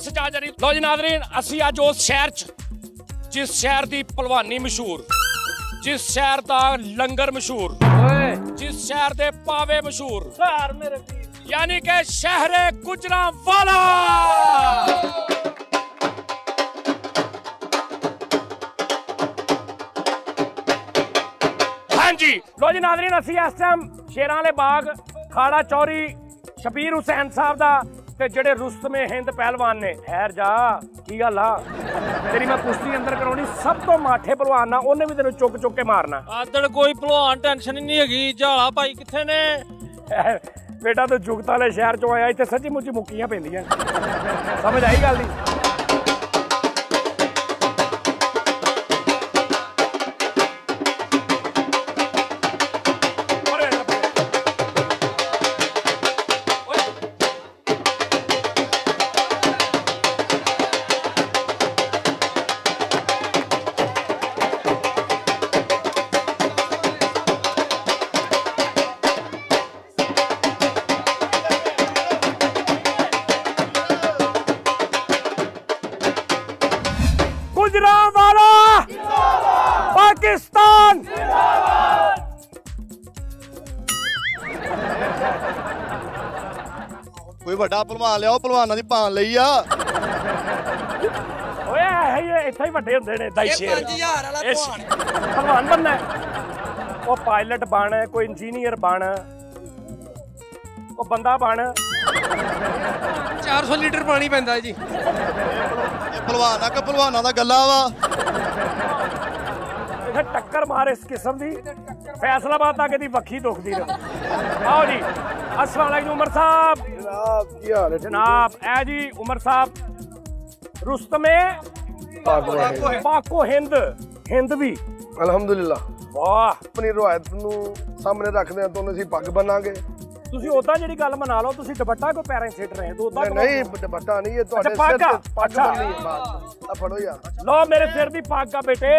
ਮੈਂ ਸਜਾਦ ਜਰੀ ਲੋ ਜੀ ਨਾਜ਼ਰੀਨ ਅਸੀਂ ਅੱਜ ਉਸ ਸ਼ਹਿਰ 'ਚ ਜਿਸ ਸ਼ਹਿਰ ਦੀ ਪਹਿਲਵਾਨੀ ਮਸ਼ਹੂਰ ਜਿਸ ਸ਼ਹਿਰ ਦਾ ਲੰਗਰ ਮਸ਼ਹੂਰ ਓਏ। ਜਿਸ ਸ਼ਹਿਰ ਦੇ ਪਾਵੇ ਮਸ਼ਹੂਰ ਘਰ ਮੇਰੇ ਵੀਰ ਯਾਨੀ ਕਿ ਸ਼ਹਿਰੇ ਗੁਜਰਾਂ ਵਾਲਾ ਹਾਂਜੀ। ਲੋ ਜੀ ਨਾਜ਼ਰੀਨ ਅਸੀਂ ਇਸ ਟਾਈਮ ਸ਼ੇਰਾਂ ਵਾਲੇ ਬਾਗ ਖਾੜਾ ਚੌਰੀ ਸ਼ਬੀਰ ਹੁਸੈਨ ਸਾਹਿਬ ਦਾ ਤੇ ਜਿਹੜੇ ਰੁਸਤਮੇ ਹਿੰਦ ਪਹਿਲਵਾਨ ਨੇ ਠਹਿਰ ਜਾ ਕੀ ਗੱਲ ਆ? ਤੇਰੀ ਮੈਂ ਕੁਸ਼ਤੀ ਅੰਦਰ ਕਰਾਉਣੀ ਸਭ ਤੋਂ ਮਾਠੇ ਪਹਿਲਵਾਨ ਆ ਉਹਨੇ ਵੀ ਤੈਨੂੰ ਚੁੱਕ ਚੁੱਕ ਕੇ ਮਾਰਨਾ। ਆਦੜ ਕੋਈ ਭਲਵਾਨ ਟੈਨਸ਼ਨ ਹੀ ਨਹੀਂ ਹੈਗੀ ਝਾਲਾ ਭਾਈ ਕਿੱਥੇ ਨੇ? ਬੇਟਾ ਤੂੰ ਜੁਗਤਾ ਵਾਲੇ ਸ਼ਹਿਰ ਚੋਂ ਆਇਆ ਇੱਥੇ ਸੱਚੀ ਮੁੱਚੀ ਮੁੱਕੀਆਂ ਪੈਂਦੀਆਂ। ਸਮਝ ਆਈ ਗੱਲ ਦੀ? ਭਲਵਾਨ ਦੀ ਭਾਨ ਲਈ ਆ। ਓਏ ਇਹ ਇੱਥੇ ਹੀ ਵੱਡੇ ਹੁੰਦੇ ਨੇ ਦਾਈ ਸ਼ੇਰ। 5000 ਵਾਲਾ ਭਲਵਾਨ। ਭਲਵਾਨ ਬਣਨਾ ਹੈ। ਉਹ ਪਾਇਲਟ ਬਣ ਕੋਈ ਇੰਜੀਨੀਅਰ ਬਣ। ਉਹ ਬੰਦਾ ਬਣ। 400 ਲੀਟਰ ਪਾਣੀ ਪੈਂਦਾ ਜੀ। ਇਹ ਭਲਵਾਨ ਆ ਕਿ ਭਲਵਾਨਾਂ ਦਾ ਗੱਲਾ ਵਾ? ਇਹ ਟੱਕਰ ਮਾਰ ਇਸ ਕਿਸਮ ਦੀ ਫੈਸਲਾਬਾਦ ਤੱਕ ਇਹਦੀ ਵੱਖੀ ਦੁਖਦੀ ਰਹੇ ਆਓ ਜੀ ਅਸਲਾਮ ਅਲੈਕੁਮ ਉਮਰ ਸਾਹਿਬ ਜਨਾਬ ਕੀ ਹਾਲ ਹੈ ਜਨਾਬ ਇਹ ਜੀ ਉਮਰ ਸਾਹਿਬ ਰੁਸਤਮੇ ਪਾਕੋ ਹਿੰਦ ਹਿੰਦ ਵੀ ਅਲਹਮਦੁਲਿਲਾ ਵਾਹ ਆਪਣੀ ਰਵਾਇਤ ਨੂੰ ਸਾਹਮਣੇ ਰੱਖਦੇ ਹਾਂ ਤਾਂ ਅਸੀਂ ਪੱਗ ਬੰਨਾਂਗੇ ਤੁਸੀਂ ਉਦਾਂ ਜਿਹੜੀ ਗੱਲ ਮਨਾ ਲਓ ਤੁਸੀਂ ਦੁਪੱਟਾ ਕੋ ਪੈਰਾਂ 'ਚ ਸਿੱਟ ਰਹੇ ਹੋ ਉਦਾਂ ਨਹੀਂ ਦੁਪੱਟਾ ਨਹੀਂ ਇਹ ਤੁਹਾਡੇ ਸਿਰ ਆ। ਤੇ ਪੱਗ। ਬੰਨੀ ਹੈ ਬਾਤ ਆ ਫੜੋ ਯਾਰ ਲੋ ਮੇਰੇ ਸਿਰ ਦੀ ਪੱਗ ਆ ਬੇਟੇ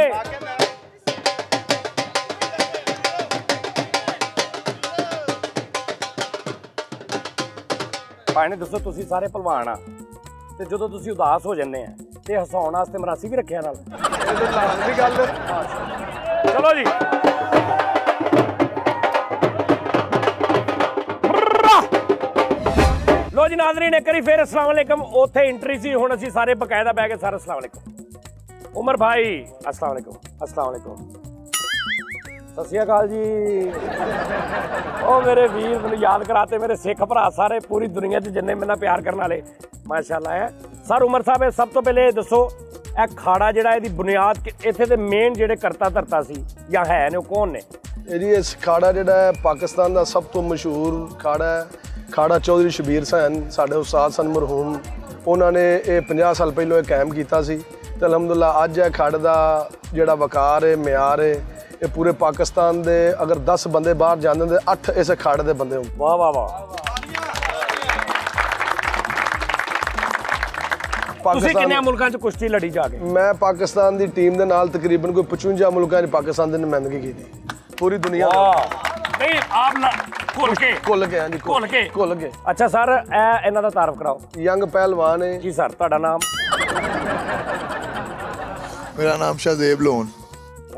ਭਾਣੇ ਦੱਸੋ ਤੁਸੀਂ ਸਾਰੇ ਪਹਿਲਵਾਨ ਆ। ਤੇ ਜਦੋਂ ਤੁਸੀਂ ਉਦਾਸ ਹੋ ਜੰਨੇ ਆ ਤੇ ਹਸਾਉਣ ਵਾਸਤੇ ਮਰਾਸੀ ਵੀ ਰੱਖਿਆ ਨਾਲ। ਇਹ ਤਾਂ ਲਾਜ਼ਮੀ ਗੱਲ ਚਲੋ ਜੀ। ਲੋ ਜੀ ਨਾਜ਼ਰੀਨ ਇੱਕ ਵਾਰੀ ਫੇਰ ਅਸਲਾਮ ਅਲੈਕਮ। ਉੱਥੇ ਐਂਟਰੀ ਸੀ ਹੁਣ ਅਸੀਂ ਸਾਰੇ ਬਕਾਇਦਾ ਬਹਿ ਕੇ ਸਾਰੇ ਅਸਲਾਮ ਅਲੈਕਮ। ਉਮਰ ਭਾਈ ਅਸਲਾਮ ਅਲੈਕਮ ਅਸਲਾਮ ਅਲੈਕਮ। ਸਤਿ ਸ਼੍ਰੀ ਅਕਾਲ ਜੀ। ਉਹ ਮੇਰੇ ਵੀਰ ਮੈਨੂੰ ਯਾਦ ਕਰਾਤੇ, ਮੇਰੇ ਸਿੱਖ ਭਰਾ ਸਾਰੇ ਪੂਰੀ ਦੁਨੀਆ 'ਚ ਜਿੰਨੇ ਮੇਰੇ ਨਾਲ ਪਿਆਰ ਕਰਨ ਵਾਲੇ, ਮਾਸ਼ਾਅੱਲਾ, ਹੈ। ਸਰ, ਉਮਰ ਸਾਹਿਬ, ਇਹ ਸਭ ਤੋਂ ਪਹਿਲੇ ਇਹ ਦੱਸੋ, ਇਹ ਖਾੜਾ ਜਿਹੜਾ ਇਹਦੀ ਬੁਨਿਆਦ ਇੱਥੇ ਦੇ ਮੇਨ ਜਿਹੜੇ ਕਰਤਾ ਧਰਤਾ ਸੀ, ਜਾਂ ਹੈ ਨੇ, ਉਹ ਕੌਣ ਨੇ? ਇਹ ਇਸ ਖਾੜਾ ਜਿਹੜਾ ਹੈ, ਪਾਕਿਸਤਾਨ ਦਾ ਸਭ ਤੋਂ ਮਸ਼ਹੂਰ ਖਾੜਾ ਹੈ। ਖਾੜਾ ਚੌਧਰੀ ਸ਼ਬੀਰ ਸੈਨ, ਸਾਡੇ ਉਸਤਾਦ ਸਨ ਮਰਹੂਮ, ਉਹਨਾਂ ਨੇ ਇਹ 50 ਸਾਲ ਪਹਿਲਾਂ ਇਹ ਕਾਇਮ ਕੀਤਾ ਸੀ। ਤੇ ਅਲਹਮਦੁਲਿਲਾ, ਅੱਜ ਇਹ ਖੜ ਦਾ ਜਿਹੜਾ ਵਕਾਰ ਹੈ, ਮਿਆਰ ਹੈ ਇਹ ਪੂਰੇ ਪਾਕਿਸਤਾਨ ਦੇ ਅਗਰ 10 ਬੰਦੇ ਬਾਹਰ ਜਾਂਦੇ ਤੇ 8 ਇਸ ਖਾੜੇ ਦੇ ਬੰਦੇ ਹੁੰਦੇ। ਵਾਹ ਵਾਹ ਵਾਹ। ਤੁਸੀਂ ਕਿੰਨੇ ਮੁਲਕਾਂ 'ਚ ਕੁਸ਼ਤੀ ਲੜੀ ਜਾ ਕੇ? ਮੈਂ ਪਾਕਿਸਤਾਨ ਦੀ ਟੀਮ ਦੇ ਨਾਲ ਤਕਰੀਬਨ ਕੋਈ 55 ਮੁਲਕਾਂ 'ਚ ਪਾਕਿਸਤਾਨ ਦੀ ਨੁਮਾਇੰਦਗੀ ਕੀਤੀ। ਪੂਰੀ ਦੁਨੀਆ ਨਹੀਂ ਆਪ ਨਾ ਘੁਲ ਕੇ। ਘੁੱਲ ਗਏ ਹਾਂਜੀ ਘੁੱਲ ਕੇ? ਘੁੱਲ ਗਏ ਅੱਛਾ ਸਰ ਇਹ ਇਹਨਾਂ ਦਾ ਤਾਰਫ ਕਰਾਓ। ਯੰਗ ਪਹਿਲਵਾਨ ਹੈ ਜੀ ਸਰ ਤੁਹਾਡਾ ਨਾਮ? ਮੇਰਾ ਨਾਮ ਸ਼ਾਹਜ਼ੇਬ ਲੋਨ।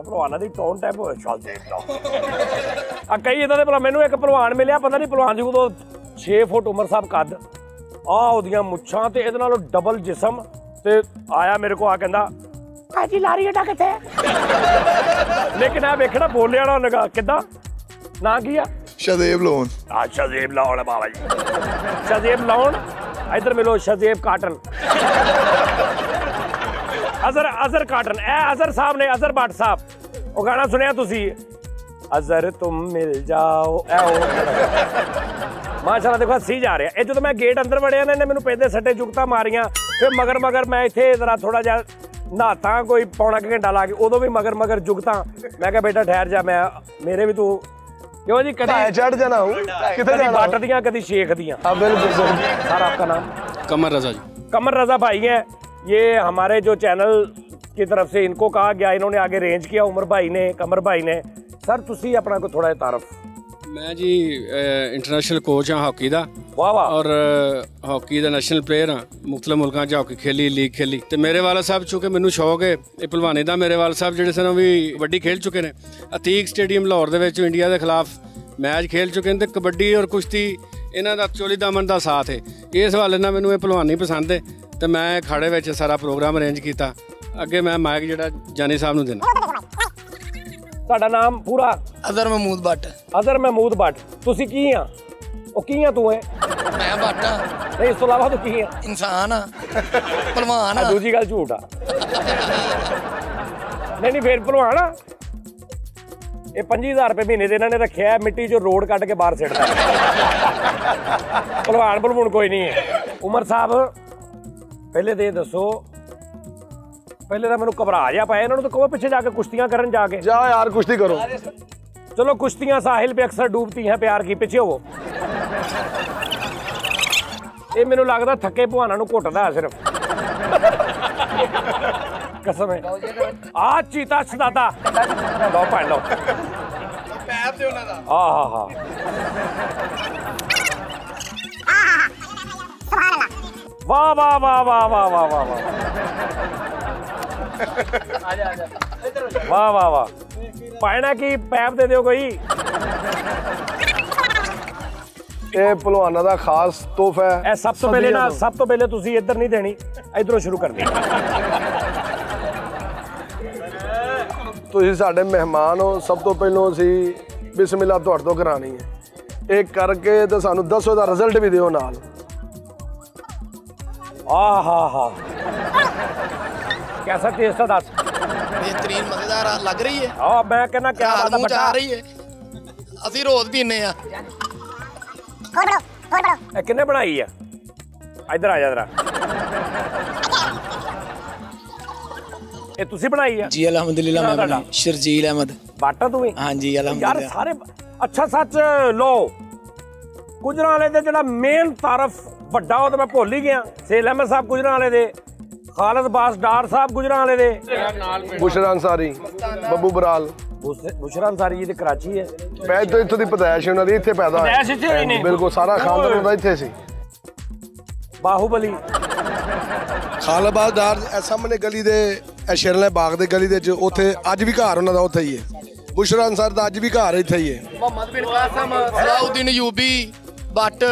ਭਲਵਾਨਾਂ ਦੀ ਟੋਨ ਟਾਈਪ ਹੋਇਆ ਚੱਲ ਦੇਖ ਲਓ ਆ ਕਈ ਇਦਾਂ ਦੇ ਭਲਾ ਮੈਨੂੰ ਇੱਕ ਭਲਵਾਨ ਮਿਲਿਆ ਪਤਾ ਨਹੀਂ ਭਲਵਾਨ ਜੀ ਉਦੋਂ 6 ਫੁੱਟ ਉਮਰ ਸਾਹਿਬ ਕੱਦ ਆ ਉਹਦੀਆਂ ਮੁੱਛਾਂ ਤੇ ਇਹਦੇ ਨਾਲੋਂ ਡਬਲ ਜਿਸਮ ਤੇ ਆਇਆ ਮੇਰੇ ਕੋ ਆ ਕਹਿੰਦਾ ਆਜੀ ਲਾਰੀ ਅਡਾ ਕਿੱਥੇ ਹੈ?" ਲੇਕਿਨ ਆ ਵੇਖਣਾ ਬੋਲਿਆ ਨਾ ਲਗਾ ਕਿੱਦਾਂ? ਨਾ ਕੀ ਆ? ਸ਼ਾਹਜ਼ੇਬ ਲੋਨ ਆ ਸ਼ਜ਼ੇਬ ਲਾਉਣ ਹੈ ਬਾਬਾ ਜੀ। ਸ਼ਜ਼ੇਬ ਲਾਉਣ ਇਧਰ ਮਿਲੋ ਸ਼ਜ਼ੇਬ ਕਾਟਨ। ਅਜ਼ਰ ਅਜ਼ਰ ਕਾਟਨ। ਐ ਅਜ਼ਰ ਸਾਹਿਬ ਨੇ ਅਜ਼ਰ ਭੱਟ ਸਾਹਿਬ। ਉਹ ਗਾਣਾ ਸੁਣਿਆ ਤੁਸੀਂ? ਅਜ਼ਰ ਤੁਮ ਮਿਲ ਜਾਓ ਐ ਉਹ ਮਾਸ਼ਾਅੱਲਾ ਦੇਖੋ ਸੀ ਜਾ ਰਿਹਾ। ਇਹ ਜਦੋਂ ਮੈਂ ਗੇਟ ਅੰਦਰ ਵੜਿਆ ਨਾ ਇਹਨੇ ਮੈਨੂੰ ਪੈਦੇ ਸੱਟੇ ਚੁਕਤਾ ਮਾਰੀਆਂ। ਫਿਰ ਮਗਰ ਮਗਰ ਮੈਂ ਇੱਥੇ ਜ਼ਰਾ ਥੋੜਾ ਜਿਹਾ ਨਹਾਤਾ ਕੋਈ ਪੌਣਾ ਘੰਟਾ ਲਾ ਕੇ ਉਦੋਂ ਵੀ ਮਗਰ ਮਗਰ ਜੁਗਤਾ ਮੈਂ ਕਿਹਾ ਬੇਟਾ ਠਹਿਰ ਜਾ ਮੈਂ ਮੇਰੇ ਵੀ ਤੂੰ ਕਿਉਂ ਜੀ ਕਦੀ ਚੜ ਜਾਣਾ ਹੂੰ ਕਿਤੇ ਜਾਣਾ ਬਾਟ ਦੀਆਂ ਕਦੀ ਸ਼ੇਖ ਦੀਆਂ। ਆ ਬਿਲਕੁਲ ਸਰ ਆਪਕਾ ਨਾਮ। ਕਮਰ ਰਜ਼ਾ ਜੀ। ਕਮਰ ਰਜ਼ਾ ਭਾਈ ਹੈ। ये हमारे जो चैनल की तरफ से इनको कहा गया इन्होंने आगे रेंज किया उमर भाई ने कमर भाई ने सर तुसी अपना को थोड़ा तारफ ਮੈਂ ਜੀ ਇੰਟਰਨੈਸ਼ਨਲ ਕੋਚ ਹਾਂ ਹਾਕੀ ਦਾ ਵਾਹ ਵਾਹ ਔਰ ਹਾਕੀ ਦਾ ਨੈਸ਼ਨਲ ਪਲੇਅਰ ਹਾਂ ਮੁxtਲਫ ਮੁਲਕਾਂ 'ਚ ਹਾਕੀ ਖੇਲੀ ਲੀਗ ਖੇਲੀ ਤੇ ਮੇਰੇ ਵਾਲਦ ਸਾਹਿਬ ਚੂੰਕਿ ਮੈਨੂੰ ਸ਼ੌਕ ਹੈ ਇਹ ਭਲਵਾਨੀ ਦਾ ਮੇਰੇ ਵਾਲਦ ਸਾਹਿਬ ਜਿਹੜੇ ਸਨ ਉਹ ਵੀ ਵੱਡੀ ਖੇਲ ਚੁੱਕੇ ਨੇ ਅਤੀਕ ਸਟੇਡੀਅਮ ਲਾਹੌਰ ਦੇ ਵਿੱਚ ਇੰਡੀਆ ਦੇ ਖਿਲਾਫ ਮੈਚ ਖੇਲ ਚੁੱਕੇ ਨੇ ਤੇ ਕਬੱਡੀ ਔਰ ਕੁਸ਼ਤੀ ਇਹਨਾਂ ਦਾ ਚੋਲੀ ਦਾਮਨ ਦਾ ਸਾਥ ਹੈ ਇਸ ਹਵਾਲੇ ਨਾਲ ਮੈਨੂੰ ਇਹ ਭਲਵਾਨੀ ਪਸੰਦ ਹੈ ਤੇ ਮੈਂ ਖਾੜੇ ਵਿੱਚ ਸਾਰਾ ਪ੍ਰੋਗਰਾਮ ਅਰੇਂਜ ਕੀਤਾ। ਅੱਗੇ ਮੈਂ ਮਾਈਕ ਜਿਹੜਾ ਜਾਨੀ ਸਾਹਿਬ ਨੂੰ ਦੇਣਾ। ਤੁਹਾਡਾ ਨਾਮ ਪੂਰਾ? ਅਦਰ ਮਹਿਮੂਦ ਬੱਟ ਅਜ਼ਰ ਮਹਿਮੂਦ ਭੱਟ। ਤੁਸੀਂ ਕੀ ਆ? ਉਹ ਕੀ ਆ ਤੂੰ ਹੈ ਮੈਂ ਬੱਟ ਆ। ਨਹੀਂ ਇਸ ਤੋਂ ਇਲਾਵਾ ਤੂੰ ਕੀ ਆ? ਇਨਸਾਨ ਆ। ਭਲਵਾਨ ਆ। ਦੂਜੀ ਗੱਲ ਝੂਠ ਆ। ਨਹੀਂ ਨਹੀਂ ਫੇਰ ਭਲਵਾਨ ਆ। ਇਹ 25000 ਰੁਪਏ ਮਹੀਨੇ ਦੇ ਇਹਨਾਂ ਨੇ ਰੱਖਿਆ ਹੈ, ਮਿੱਟੀ 'ਚੋਂ ਰੋਡ ਕੱਢ ਕੇ ਬਾਹਰ ਸਿੱਟਦਾ। ਭਲਵਾਨ ਭਲਵੂਣ ਕੋਈ ਨਹੀਂ ਹੈ। ਉਮਰ ਸਾਹਿਬ ਪਹਿਲੇ ਤੇ ਦੱਸੋ ਪਹਿਲੇ ਤਾਂ ਮੈਨੂੰ ਘਬਰਾ ਜਾ ਪਾਇਆ ਇਹਨਾਂ ਨੂੰ ਤਾਂ ਕਹੋ ਪਿੱਛੇ ਜਾ ਕੇ ਕੁਸ਼ਤੀਆਂ ਕਰਨ ਜਾ ਕੇ। ਜਾ ਯਾਰ ਕੁਸ਼ਤੀ ਕਰੋ। ਚਲੋ ਕੁਸ਼ਤੀਆਂ ਸਾਹਿਲ पे ਅਕਸਰ ਡੂਬਤੀ ਹੈ ਪਿਆਰ ਕੀ ਪਿੱਛੇ ਹੋਵੋ। ਇਹ ਮੈਨੂੰ ਲੱਗਦਾ ਥੱਕੇ ਭਵਾਨਾਂ ਨੂੰ ਘੁੱਟਦਾ ਸਿਰਫ। ਕਸਮ ਹੈ। ਆ ਚੀਤਾ ਸਦਾਦਾ। ਲਓ ਭਾਣ ਲਓ। ਪੈਪ ਤੇ ਉਹਨਾਂ ਦਾ। ਆਹ ਹਾ ਹਾ ਵਾਹ ਵਾਹ ਵਾਹ ਵਾਹ ਵਾਹ ਵਾਹ ਵਾਹ ਵਾਹ। ਵਾਹ ਵਾਹ ਵਾਹ। ਪਾਇਣਾ ਕੀ ਪੈਪ ਦੇ ਦਿਓ ਕੋਈ? ਇਹ ਪਹਿਲਵਾਨਾਂ ਦਾ ਖਾਸ ਤੋਹਫਾ ਹੈ। ਇਹ ਸਭ ਤੋਂ ਪਹਿਲੇ ਨਾ ਸਭ ਤੋਂ ਪਹਿਲੇ ਤੁਸੀਂ ਇੱਧਰ ਨਹੀਂ ਦੇਣੀ ਇਧਰੋਂ ਸ਼ੁਰੂ ਕਰਨੀ। ਤੁਸੀਂ ਸਾਡੇ ਮਹਿਮਾਨ ਹੋ ਸਭ ਤੋਂ ਪਹਿਲਾਂ ਅਸੀਂ ਬਿਸਮਿਲ੍ਲਾ ਤੁਹਾਡੇ ਤੋਂ ਕਰਾਣੀ ਹੈ। ਇਹ ਕਰਕੇ ਤੇ ਸਾਨੂੰ ਦੱਸੋ ਦਾ ਰਿਜ਼ਲਟ ਵੀ ਦਿਓ ਨਾਲ। ਆ ਹਾ। ਹਾ ਕੈਸਾ ਟੇਸਟ ਹੈ ਦੱਸ। ਬਿਹਤਰੀਨ ਮਜ਼ੇਦਾਰ ਆ, ਲੱਗ ਰਹੀ ਹੈ ਆ ਮੈਂ ਕਹਿੰਦਾ ਕਿਆ ਬਾਤ ਹੈ ਮੂੰਹ ਚ ਆ ਬੱਟਾ ਰਹੀ ਹੈ ਅਸੀਂ ਰੋਜ਼ ਪੀਨੇ ਆ। ਇਹ ਕਿੰਨੇ ਬਣਾਈ ਆ? ਇੱਧਰ ਆ ਜਾ ਜਰਾ। ਇਹ ਤੁਸੀਂ ਬਣਾਈ ਆ? ਜੀ ਅਲਹਮਦੁਲਿਲਾ ਮੈਂ? ਬਣੀ ਸ਼ਰਜੀਲ ਅਹਿਮਦ। ਬਾਟਾ ਤੂੰ ਵੀ? ਹਾਂਜੀ ਯਾਰ ਅਲਹਮਦੁਲਿਲਾ। ਸਾਰੇ ਅੱਛਾ ਸੱਚ ਲੋ ਗੁਜਰਾਂ ਵਾਲੇ ਦੇ ਜਿਹੜਾ ਮੇਨ ਤਾਰਫ ਵੱਡਾ ਉਹ ਤਾਂ ਮੈਂ ਭੁੱਲ ਹੀ ਗਿਆ। ਸੇਲ ਅਹਿਮਦ ਸਾਹਿਬ ਗੁਜਰਾਂ ਵਾਲੇ ਦੇ ਖਾਲਦ ਬਾਸ ਡਾਰ ਸਾਹਿਬ ਗੁਜਰਾਂ ਵਾਲੇ ਦੇ। ਬੁਸ਼ਰਾ ਅੰਸਾਰੀ ਬੱਬੂ ਬਰਾਲ। ਬੁਸ਼- ਬੁਸ਼ਰਾ ਅੰਸਾਰੀ ਜੀ ਤੇ ਕਰਾਚੀ ਹੈ। ਤਾਂ ਇੱਥੋਂ ਦੀ ਪਤੈਸ਼ ਉਹਨਾਂ ਦੀ ਇੱਥੇ ਪੈਦਾ ਹੋਏ। ਪਤੈਸ਼ ਇੱਥੇ ਹੋਈ ਨੇ? ਬਿਲਕੁਲ ਸਾਰਾ ਖਾਨਦਾਨ ਉਹਦਾ ਇੱਥੇ ਸੀ। ਬਾਹੂਬਲੀ। ਖਾਲਬਾਦਾਰ ਇਹ ਸਾਹਮਣੇ ਗਲੀ ਦੇ ਸ਼ੇਰਲੇ ਬਾਗ ਦੇ ਗਲੀ ਦੇ ਚ ਉੱਥੇ ਅੱਜ ਵੀ ਘਰ ਉਹਨਾਂ ਦਾ ਉੱਥੇ ਹੀ ਹੈ। ਬੁਸ਼ਰਾ ਅੰਸਾਰ ਦਾ ਅੱਜ ਵੀ ਘਰ ਇੱਥੇ ਹੀ ਹੈ। ਮੁਹੰਮਦ ਬਿਨ ਕਾਸਮ ਸਲਾਉਦੀਨ ਯੂਬੀ। ਬੱਟ